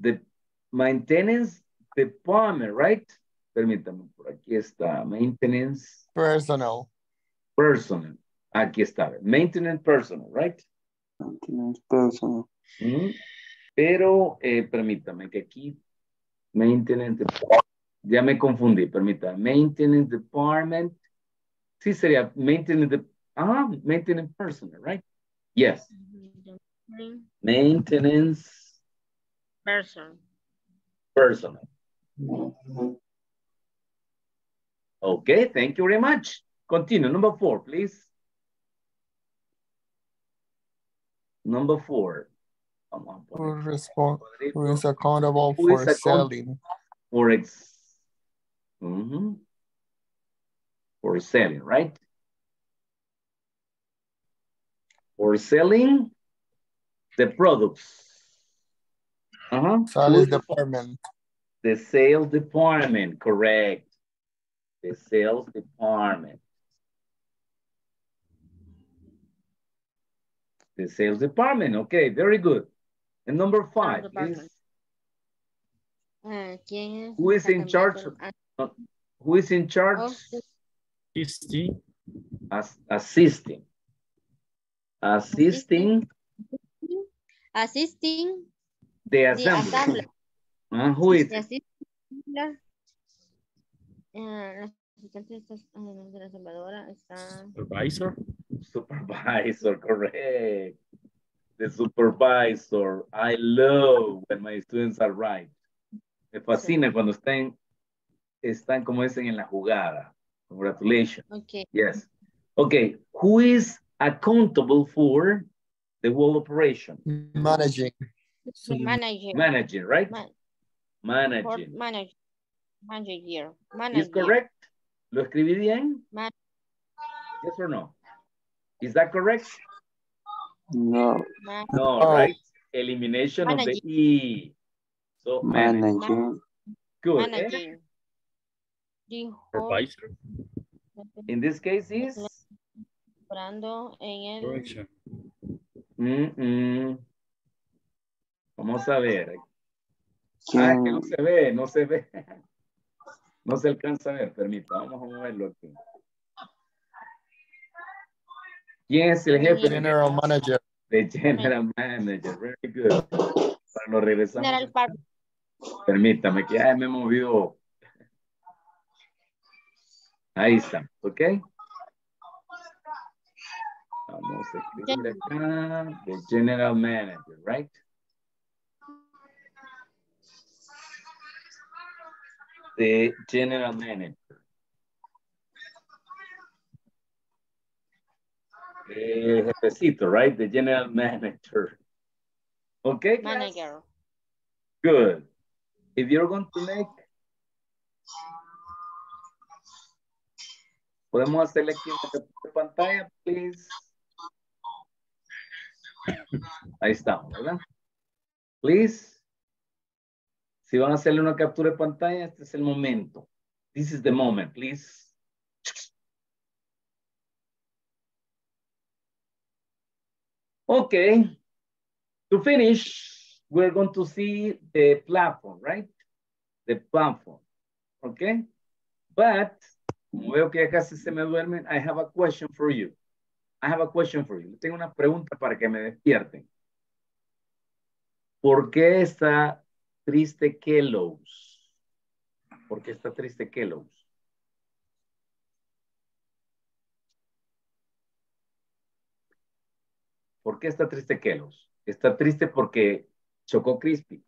The maintenance department, right? Permítame, por aquí está. Maintenance Personnel. personnel. Aquí está. Maintenance personnel, right? Maintenance personnel. Ujú. Pero, eh, permítame que aquí, maintenance department, ya me confundí, permítame. Maintenance department, sí sería maintenance, de, ah, maintenance personnel, right? Yes, maintenance Person. personnel. Okay, thank you very much. Continue, number four, please. Number four. Who, respond, who is accountable Who is for account- selling? For ex, Mhm. For selling, right? For selling the products. Uh-huh. Sales department. The sales department, correct. The sales department. The sales department, okay, very good. And number five, department. please. Ah, ¿Quién es? Who is in charge? uh, Who is in charge? Of the- Assisting. As, assisting. Assisting Assisting the the assembly. Assembly. Uh, who is The assistant- la asistente de la ensambladora está Supervisor. supervisor, correct. The supervisor. I love when my students are right. Me fascina cuando están, están como dicen en la jugada. Congratulations. Okay. Yes. Okay. Who is accountable for the whole operation? Managing. The manager. Managing, right? Man- for Managing. manager. Manager. Is correct? ¿Lo escribí bien? Man- Yes or no? Is that correct? No. man- No, Oh. right? Elimination of the. E. So manage. Managing. Good. eh? Managing. Whole- Supervisor. In this case is Operando en el Direction. mm, mm. Vamos a ver. Ah, que no se ve, no se ve. No se alcanza a ver, permita, vamos a moverlo aquí. ¿Quién es el jefe? General manager. The general manager, very good. Para nos regresamos. General Permítame, que ya me he movido. Ahí está, ¿ok? Vamos a escribir acá. The general manager, right? The general manager. Eh, jefecito, right? The general manager. Okay, class? manager. Good. If you're going to make, podemos hacerle aquí una pantalla, please. Ahí estamos, ¿verdad? Please. Si van a hacerle una captura de pantalla, este es el momento. This is the moment, please. Okay. To finish, we're going to see the platform, right? The platform, okay? But, como veo que casi se me duermen, I have a question for you. I have a question for you. Tengo una pregunta para que me despierten. ¿Por qué está triste Kellogg's? ¿Por qué está triste Kellogg's? ¿Por qué está triste Kellogg's? Está triste porque chocó Crispy.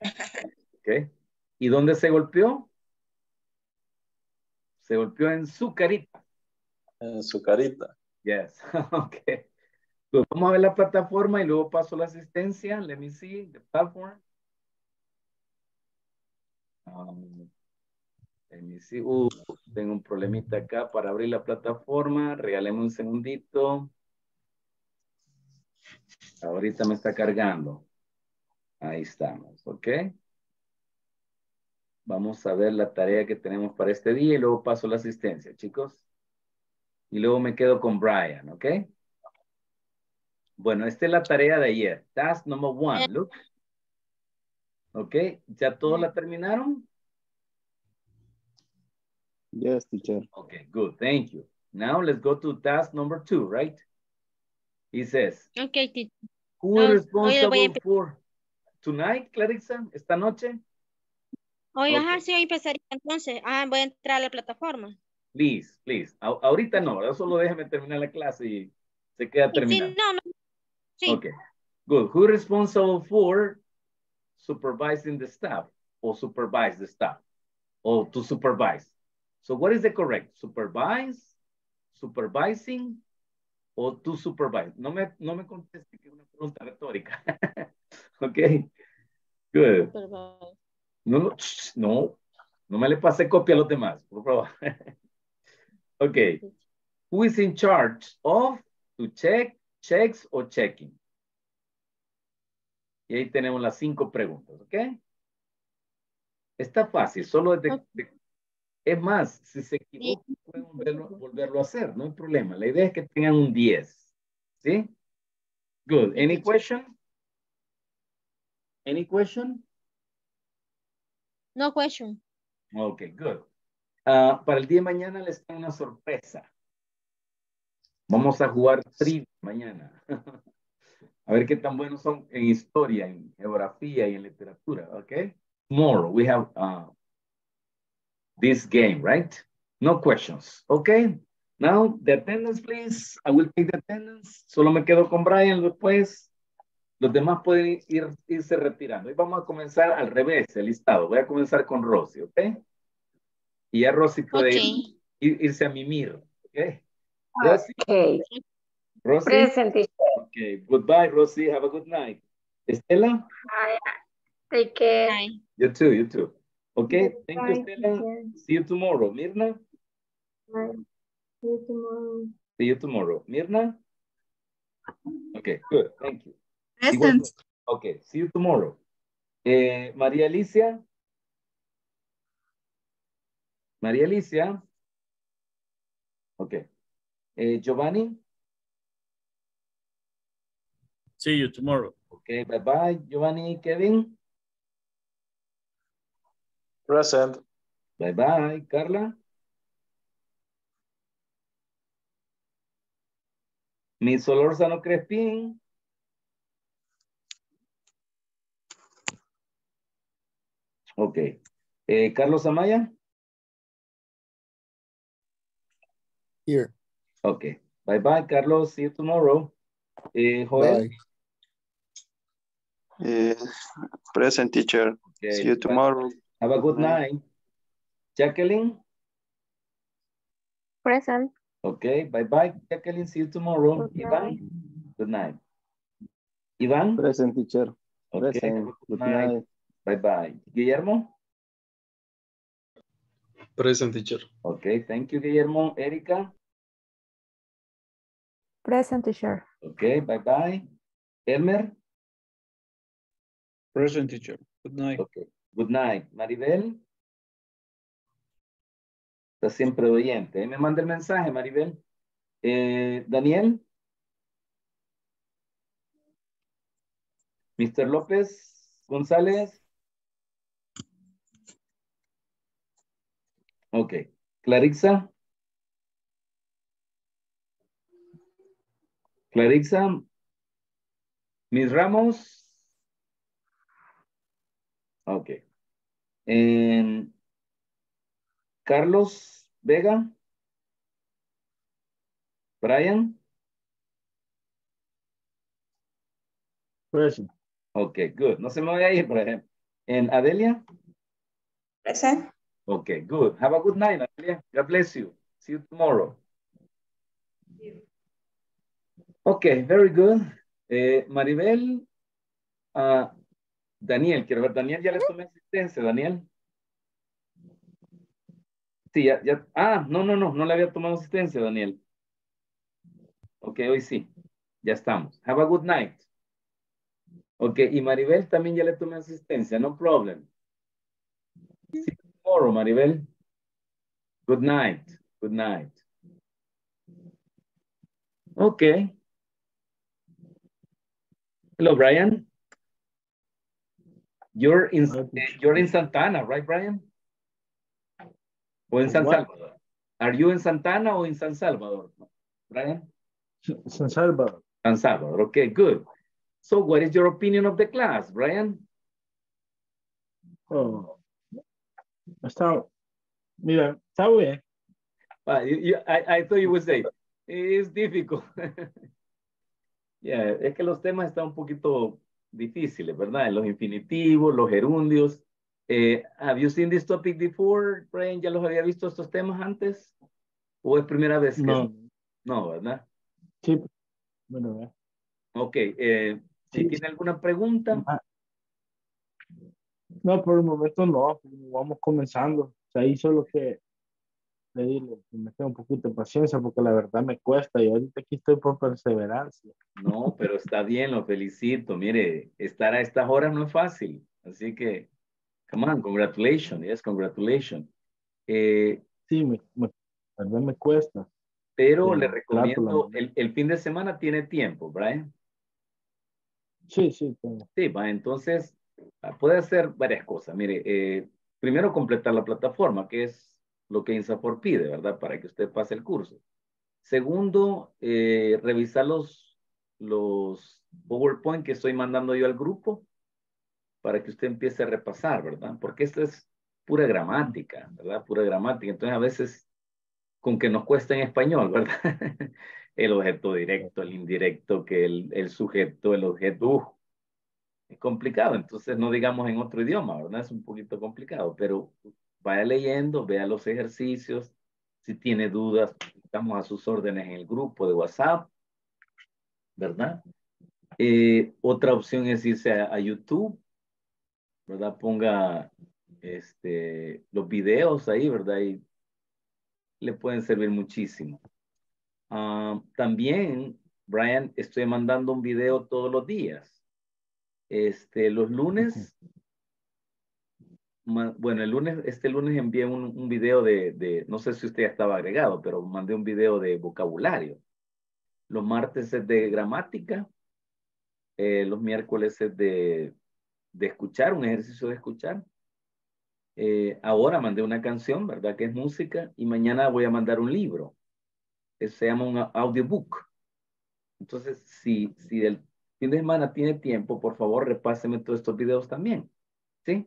¿Ok? ¿Y dónde se golpeó? Se golpeó en su carita. En su carita. Yes. ok. Pues vamos a ver la plataforma y luego paso la asistencia. Let me see the platform. Um, let me see. Uh, tengo un problemita acá para abrir la plataforma. Regáleme un segundito. Ahorita me está cargando. Ahí estamos, ¿ok? Vamos a ver la tarea que tenemos para este día y luego paso la asistencia, chicos. Y luego me quedo con Brian, ¿ok? Bueno, esta es la tarea de ayer. Task number one, look. ¿Ok? ¿Ya todos la terminaron? Yes, teacher. Okay, good. Thank you. Now let's go to task number two, right? He says, Okay, teacher. who No, is a responsible for tonight, Clarissa? ¿Esta noche? Oye, Ok. ajá, sí, ahí empezaría entonces. Ah, voy a entrar a la plataforma. Please, please. A- ahorita no, ¿verdad? Solo déjeme terminar la clase y se queda Sí, terminado. no, no. Sí. Okay, good. Who is responsible for supervising the staff or supervise the staff or to supervise? So what is the correct? Supervise, supervising o to supervise? No me, no me conteste que es una pregunta retórica. okay, good. No, no, no, no me le pase copia a los demás, por favor. okay. Who is in charge of to check, checks or checking? Y ahí tenemos las cinco preguntas, ¿ok? Está fácil, solo es de, de- es más, si se equivocan pueden volverlo, volverlo a hacer, no hay problema. La idea es que tengan un 10, ¿sí? Good. Any question? Any question? No question. Ok, good. Ah, para el día de mañana les tengo una sorpresa. Vamos a jugar trivia mañana. a ver qué tan buenos son en historia, en geografía y en literatura, ¿ok? Tomorrow we have uh, this game, right? No questions, okay? Now, the attendance, please. I will take the attendance. Solo me quedo con Brian después. Los demás pueden ir, irse retirando. Y vamos a comenzar al revés, el listado. Voy a comenzar con Rosy, ¿ok? Y ya Rosy puede ir- irse a mimir, ¿ok? Rosy. Okay. Rosy. Present. Okay, goodbye, Rosy. Have a good night. Estela? Hi. Take care. You too, you too. Okay, thank you, Bye, Estela. See you tomorrow. Mirna? Bye. See you tomorrow. See you tomorrow. Mirna? Okay, good. Thank you. Present. Okay, see you tomorrow. Eh, María Alicia? María Alicia? Okay. Eh, Giovanni? See you tomorrow. Okay, bye bye. Giovanni, Kevin? Present. Bye bye. Carla? Miss Solórzano Crespín? Ok. Eh, Carlos Amaya? Here. Ok. Bye bye, Carlos. See you tomorrow. Eh, Joel? Bye. Eh, present teacher. Okay, See you bye. tomorrow. Have a good night. Jacqueline? Present. Okay, bye bye, Jacqueline. See you tomorrow. Good Ivan? Good night. Ivan? Present, teacher. Okay, Present. Good good night. night. Bye bye. Guillermo? Present teacher. Okay, thank you, Guillermo. Erika? Present, teacher. Okay, bye bye. Elmer? Present teacher. Good night. Okay, good night. Maribel? Está siempre oyente. Ahí me manda el mensaje, Maribel. Eh, Daniel? Mr. López González? Ok. Clarixa? Clarixa? Mis Ramos? Ok. Carlos Vega? Brian? Present. Ok, good. No se me vaya a ir, por ejemplo. En Adelia? Present. Okay, good. Have a good night, Adelia. God bless you. See you tomorrow. Okay, very good. Eh, Maribel, ah, Daniel, quiero ver, Daniel ya le tomé asistencia, Daniel. Sí, ya, ya. Ah, no, no, no, no le había tomado asistencia, Daniel. Ok, hoy sí. Ya estamos. Have a good night. Ok, y Maribel también ya le tomé asistencia, no problem. See you tomorrow, Maribel. Good night. Good night. Okay. Hello, Brian. You're in you're in Santana, right, Brian? Or in San What? Salvador? Are you in Santana or in San Salvador, Brian? San Salvador. San Salvador. Okay, good. So, what is your opinion of the class, Brian? Oh. Está, mira, está bien. Uh, you- you- I, I thought you would say, it's difficult. yeah, es que los temas están un poquito difíciles, ¿verdad? Los infinitivos, los gerundios. Eh, have you seen this topic before, Brian? ¿Ya los había visto estos temas antes? ¿O es primera vez que No. No, ¿verdad? Sí, bueno, eh. Ok, eh, si Sí. tiene alguna pregunta, No, por el momento no, vamos comenzando. O sea, ahí solo que le digo que me tenga un poquito de paciencia porque la verdad me cuesta y ahorita aquí estoy por perseverancia. no, pero está bien, lo felicito. Mire, estar a estas horas no es fácil. Así que, come on, congratulations, yes, congratulations. Eh, Sí, me, me- la verdad me cuesta. pero Pero le recomiendo, el, el fin de semana tiene tiempo, Brian. Sí, sí, tengo. Sí, va, entonces ah, puede hacer varias cosas. Mire, eh, primero completar la plataforma, que es lo que INSAFOR pide, ¿verdad? Para que usted pase el curso. Segundo, eh, revisar los, los PowerPoint que estoy mandando yo al grupo para que usted empiece a repasar, ¿verdad? Porque esto es pura gramática, ¿verdad? Pura gramática. Entonces, a veces, con que nos cuesta en español, ¿verdad? el objeto directo, el indirecto, que el, el sujeto, el objeto, ¡uf! es complicado. Entonces, no digamos en otro idioma, ¿verdad? Es un poquito complicado, pero vaya leyendo, vea los ejercicios. Si tiene dudas, estamos a sus órdenes en el grupo de WhatsApp, ¿verdad? Eh, otra opción es irse a, YouTube, ¿verdad? Ponga este, los videos ahí, ¿verdad? Y le pueden servir muchísimo. Ah, también, Brian, estoy mandando un video todos los días. Este, los lunes, bueno, el lunes, este lunes envié un, un video de, de, no sé si usted ya estaba agregado, pero mandé un video de vocabulario. Los martes es de gramática, eh, los miércoles es de, de escuchar, un ejercicio de escuchar. Eh, ahora mandé una canción, ¿verdad? Que es música, y mañana voy a mandar un libro. Eh, Se llama un audiobook. Entonces, si, si el fin de semana tiene tiempo, por favor, repáseme todos estos videos también. ¿Sí?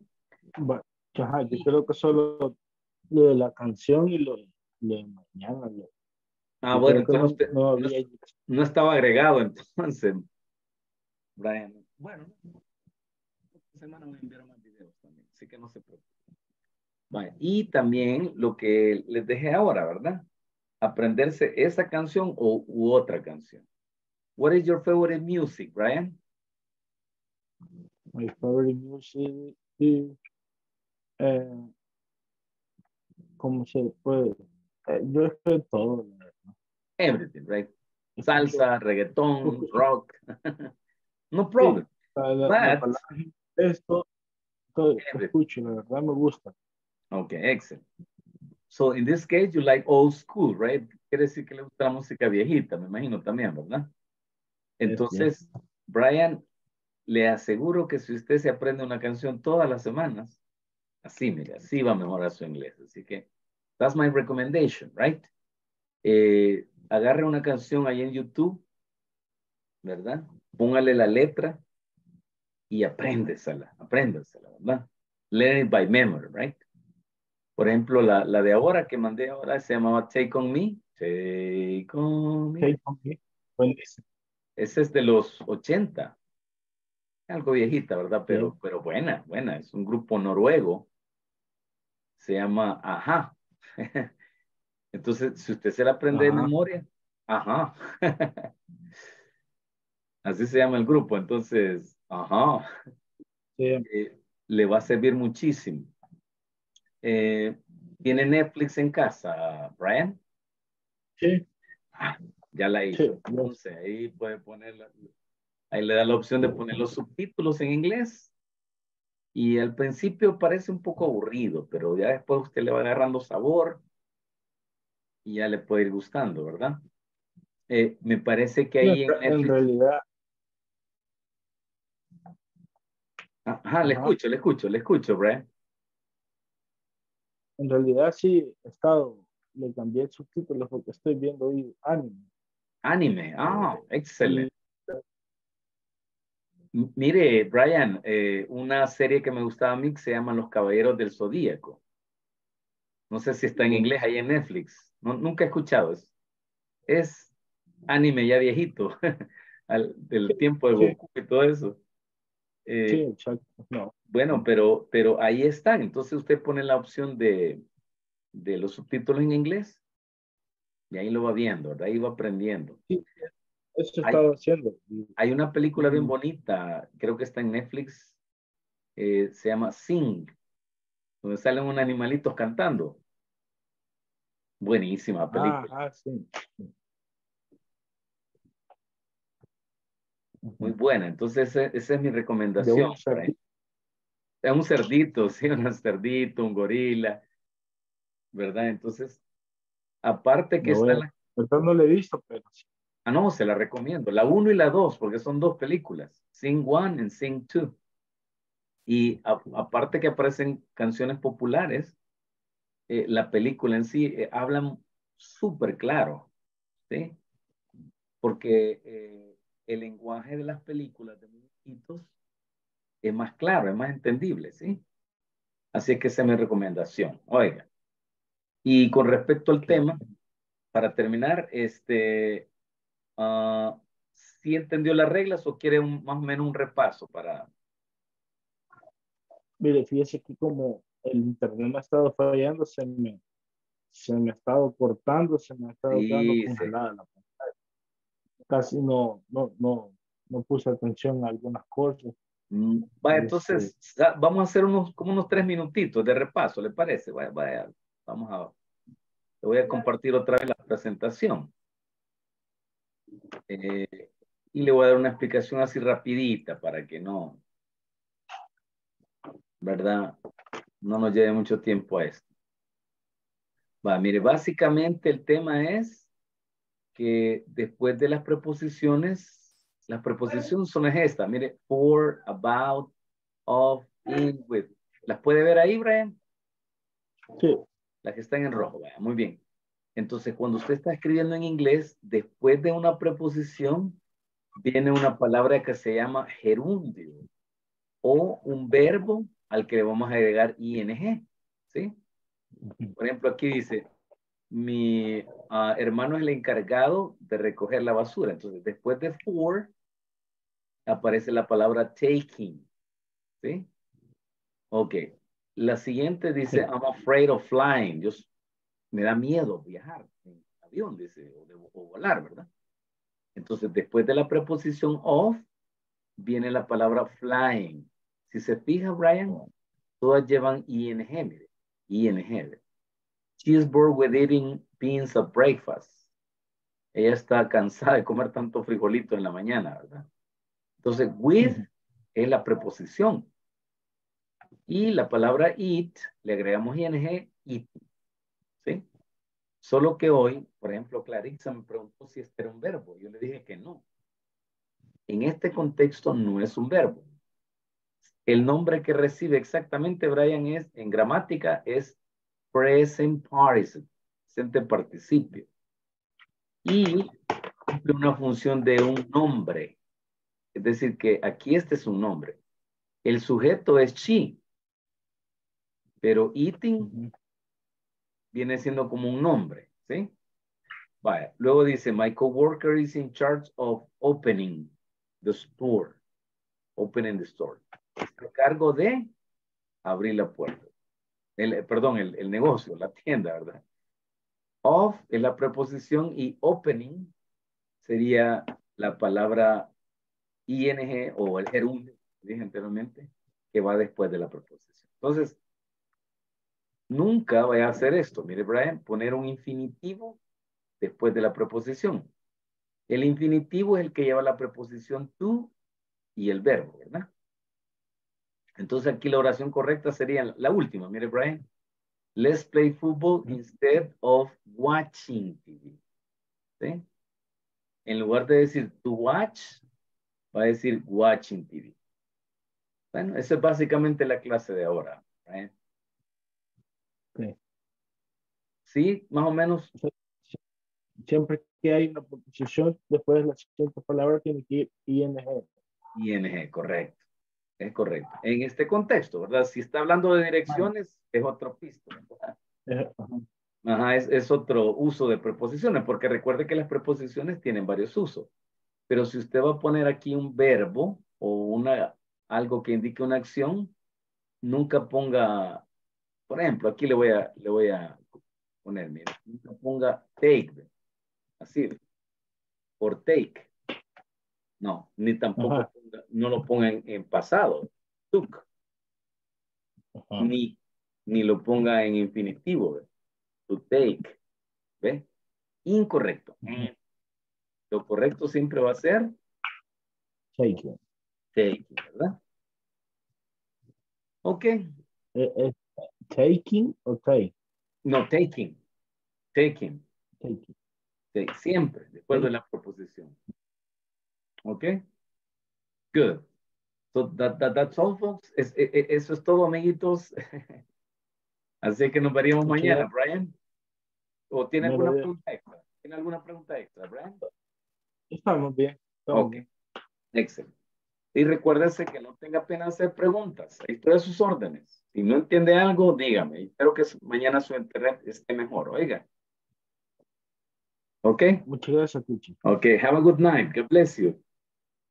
Ajá, yo creo que solo lo de la canción y lo, lo de mañana. lo- Ah, bueno, entonces usted no no, había- no estaba agregado entonces, Brian. Bueno, esta semana voy a enviar más videos también, así que no se preocupe. Vale, Y también lo que les dejé ahora, ¿verdad? Aprenderse esa canción o u otra canción. What is your favorite music, Brian? My favorite music is, eh, ¿cómo se puede? Eh, yo escucho todo. Everything, right? Salsa, reggaetón, rock. no problem. La- la- la But- palabra esto, todo, escucho, la verdad me gusta. Okay, excellent. So in this case, you like old school, right? Quiere decir que le gusta la música viejita, me imagino también, ¿verdad? Entonces, Brian, le aseguro que si usted se aprende una canción todas las semanas, así, mire, así va a mejorar su inglés. Así que, that's my recommendation, right? Eh, agarre una canción ahí en YouTube, ¿verdad? Póngale la letra y apréndesela, apréndesela, ¿verdad? Learn it by memory, right? Por ejemplo, la, la de ahora que mandé ahora se llamaba Take On Me. Take On Me. Take on me. Ese es de los 80. Algo viejita, ¿verdad? Pero, pero buena, buena. Es un grupo noruego. Se llama Ajá. Entonces, si usted se la aprende de memoria, Ajá. Así se llama el grupo. Entonces, Ajá. Sí, Eh, le va a servir muchísimo. Eh, ¿Tiene Netflix en casa, Brian? sí, Ah, ya la hizo. Sí. Entonces, ahí puede poner, ahí le da la opción de poner los subtítulos en inglés Y al principio parece un poco aburrido, pero ya después usted le va agarrando sabor y ya le puede ir gustando, ¿verdad? Eh, me parece que ahí en, en realidad. Ajá, le escucho, le escucho, le escucho, Brian. En realidad sí he estado, le cambié el subtítulo porque estoy viendo hoy anime. Anime, ah, excelente. Mire, Brian, eh, una serie que me gustaba a mí se llama Los Caballeros del Zodíaco. No sé si está en inglés ahí en Netflix. nunca he escuchado eso. Es anime ya viejito, del tiempo de Goku y todo eso. Eh, sí, exacto. No. Bueno, pero, pero ahí están. Entonces usted pone la opción de, de los subtítulos en inglés y ahí lo va viendo, ahí va aprendiendo. Sí, eso estaba haciendo. Hay una película bien bonita, creo que está en Netflix, eh, se llama Sing, donde salen unos animalitos cantando. Buenísima película. Ah, sí. Muy buena. Entonces, esa es mi recomendación. Es un cerdito, sí, un cerdito, un gorila, ¿verdad? Entonces, aparte que está... La... no le he visto, pero sí. Ah, no, se la recomiendo. La 1 y la 2, porque son dos películas. Sing 1 y Sing 2. Y aparte que aparecen canciones populares, eh, la película en sí eh, habla súper claro, ¿sí? Porque eh, el lenguaje de las películas de muñequitos es más claro, es más entendible, ¿sí? Así que esa es mi recomendación. Oiga. Y con respecto al tema, para terminar, este, uh, ¿sí entendió las reglas o quiere un, más o menos un repaso para... Mire, fíjese que como el internet me ha estado fallando, se me, se me ha estado cortando, se me ha estado quedando congelada la pantalla. Casi no, no, no, no puse atención a algunas cosas. Mm, vaya, entonces vamos a hacer unos, como unos tres minutitos de repaso, ¿le parece? Vaya, vaya, vamos a, le voy a compartir otra vez la presentación. Eh, y le voy a dar una explicación así rapidita para que no, ¿verdad? No nos lleve mucho tiempo a esto. Va, mire, básicamente el tema es que después de las preposiciones las preposiciones son estas. Mire, for, about, of, in, with. ¿Las puede ver ahí, Brian? Sí. Las que están en rojo, vaya, muy bien. Entonces, cuando usted está escribiendo en inglés, después de una preposición, viene una palabra que se llama gerundio o un verbo al que le vamos a agregar ing, ¿sí? Por ejemplo, aquí dice, mi ah, hermano es el encargado de recoger la basura. Entonces, después de for, aparece la palabra taking. ¿Sí? Ok. La siguiente dice, I'm afraid of flying. Yo, me da miedo viajar en avión, dice, o, volar, ¿verdad? Entonces, después de la preposición of, viene la palabra flying. Si se fija, Brian, todas llevan ing, mire, ing. She is bored with eating beans at breakfast. Ella está cansada de comer tanto frijolito en la mañana, ¿verdad? Entonces, with es la preposición. Y la palabra eat, le agregamos ing, eat. Solo que hoy, por ejemplo, Clarissa me preguntó si este era un verbo. Yo le dije que no. En este contexto no es un verbo. El nombre que recibe exactamente Brian es, en gramática, es present participle, presente participio. Y cumple una función de un nombre. Es decir, que aquí este es un nombre. El sujeto es she, pero eating viene siendo como un nombre, ¿sí? Vaya, luego dice, my coworker is in charge of opening the store. Opening the store. A cargo de abrir la puerta. El, perdón, el, el negocio, la tienda, ¿verdad? Of es la preposición y opening sería la palabra ing o el gerundio, dije anteriormente, que va después de la preposición. Entonces, nunca vaya a hacer esto. Mire, Brian, poner un infinitivo después de la preposición. El infinitivo es el que lleva la preposición tú y el verbo, ¿verdad? Entonces aquí la oración correcta sería la última. Mire, Brian. Let's play football instead of watching TV. ¿Sí? En lugar de decir to watch, va a decir watching TV. Bueno, esa es básicamente la clase de ahora. Right? Okay. Sí, más o menos. Siempre que hay una proposición, después de la siguiente palabra tiene que ir ING. ING, correcto. Es correcto. En este contexto, ¿verdad? Si está hablando de direcciones, es otro pisto. Ajá, es, es, otro uso de preposiciones, porque recuerde que las preposiciones tienen varios usos. Pero si usted va a poner aquí un verbo o una, algo que indique una acción, nunca ponga, por ejemplo, aquí le voy a, le voy a poner, nunca ponga take, así, por take. No, ni tampoco ponga, no lo ponga en, pasado, took. Ni, ni lo ponga en infinitivo, ¿ve? to take, ¿ve? Incorrecto. Lo correcto siempre va a ser taking. Taking, ¿verdad? Ok. Eh, taking o take? No, taking. Taking. Taking. Take. Siempre, después de la proposición. Ok. Good. So that, that, that's all, folks. Es, es, e, eso es todo, amiguitos. Así que nos veríamos mañana, Brian. ¿O tiene No, alguna pregunta extra? ¿Tiene alguna pregunta extra, Brian? Estamos bien. estamos Ok. bien. Excelente. Y recuérdese que no tenga pena hacer preguntas. Estoy a sus órdenes. Si no entiende algo, dígame. Espero que mañana su internet esté mejor. Oiga. Ok. Muchas gracias, teacher. Ok. Have a good night. God bless you.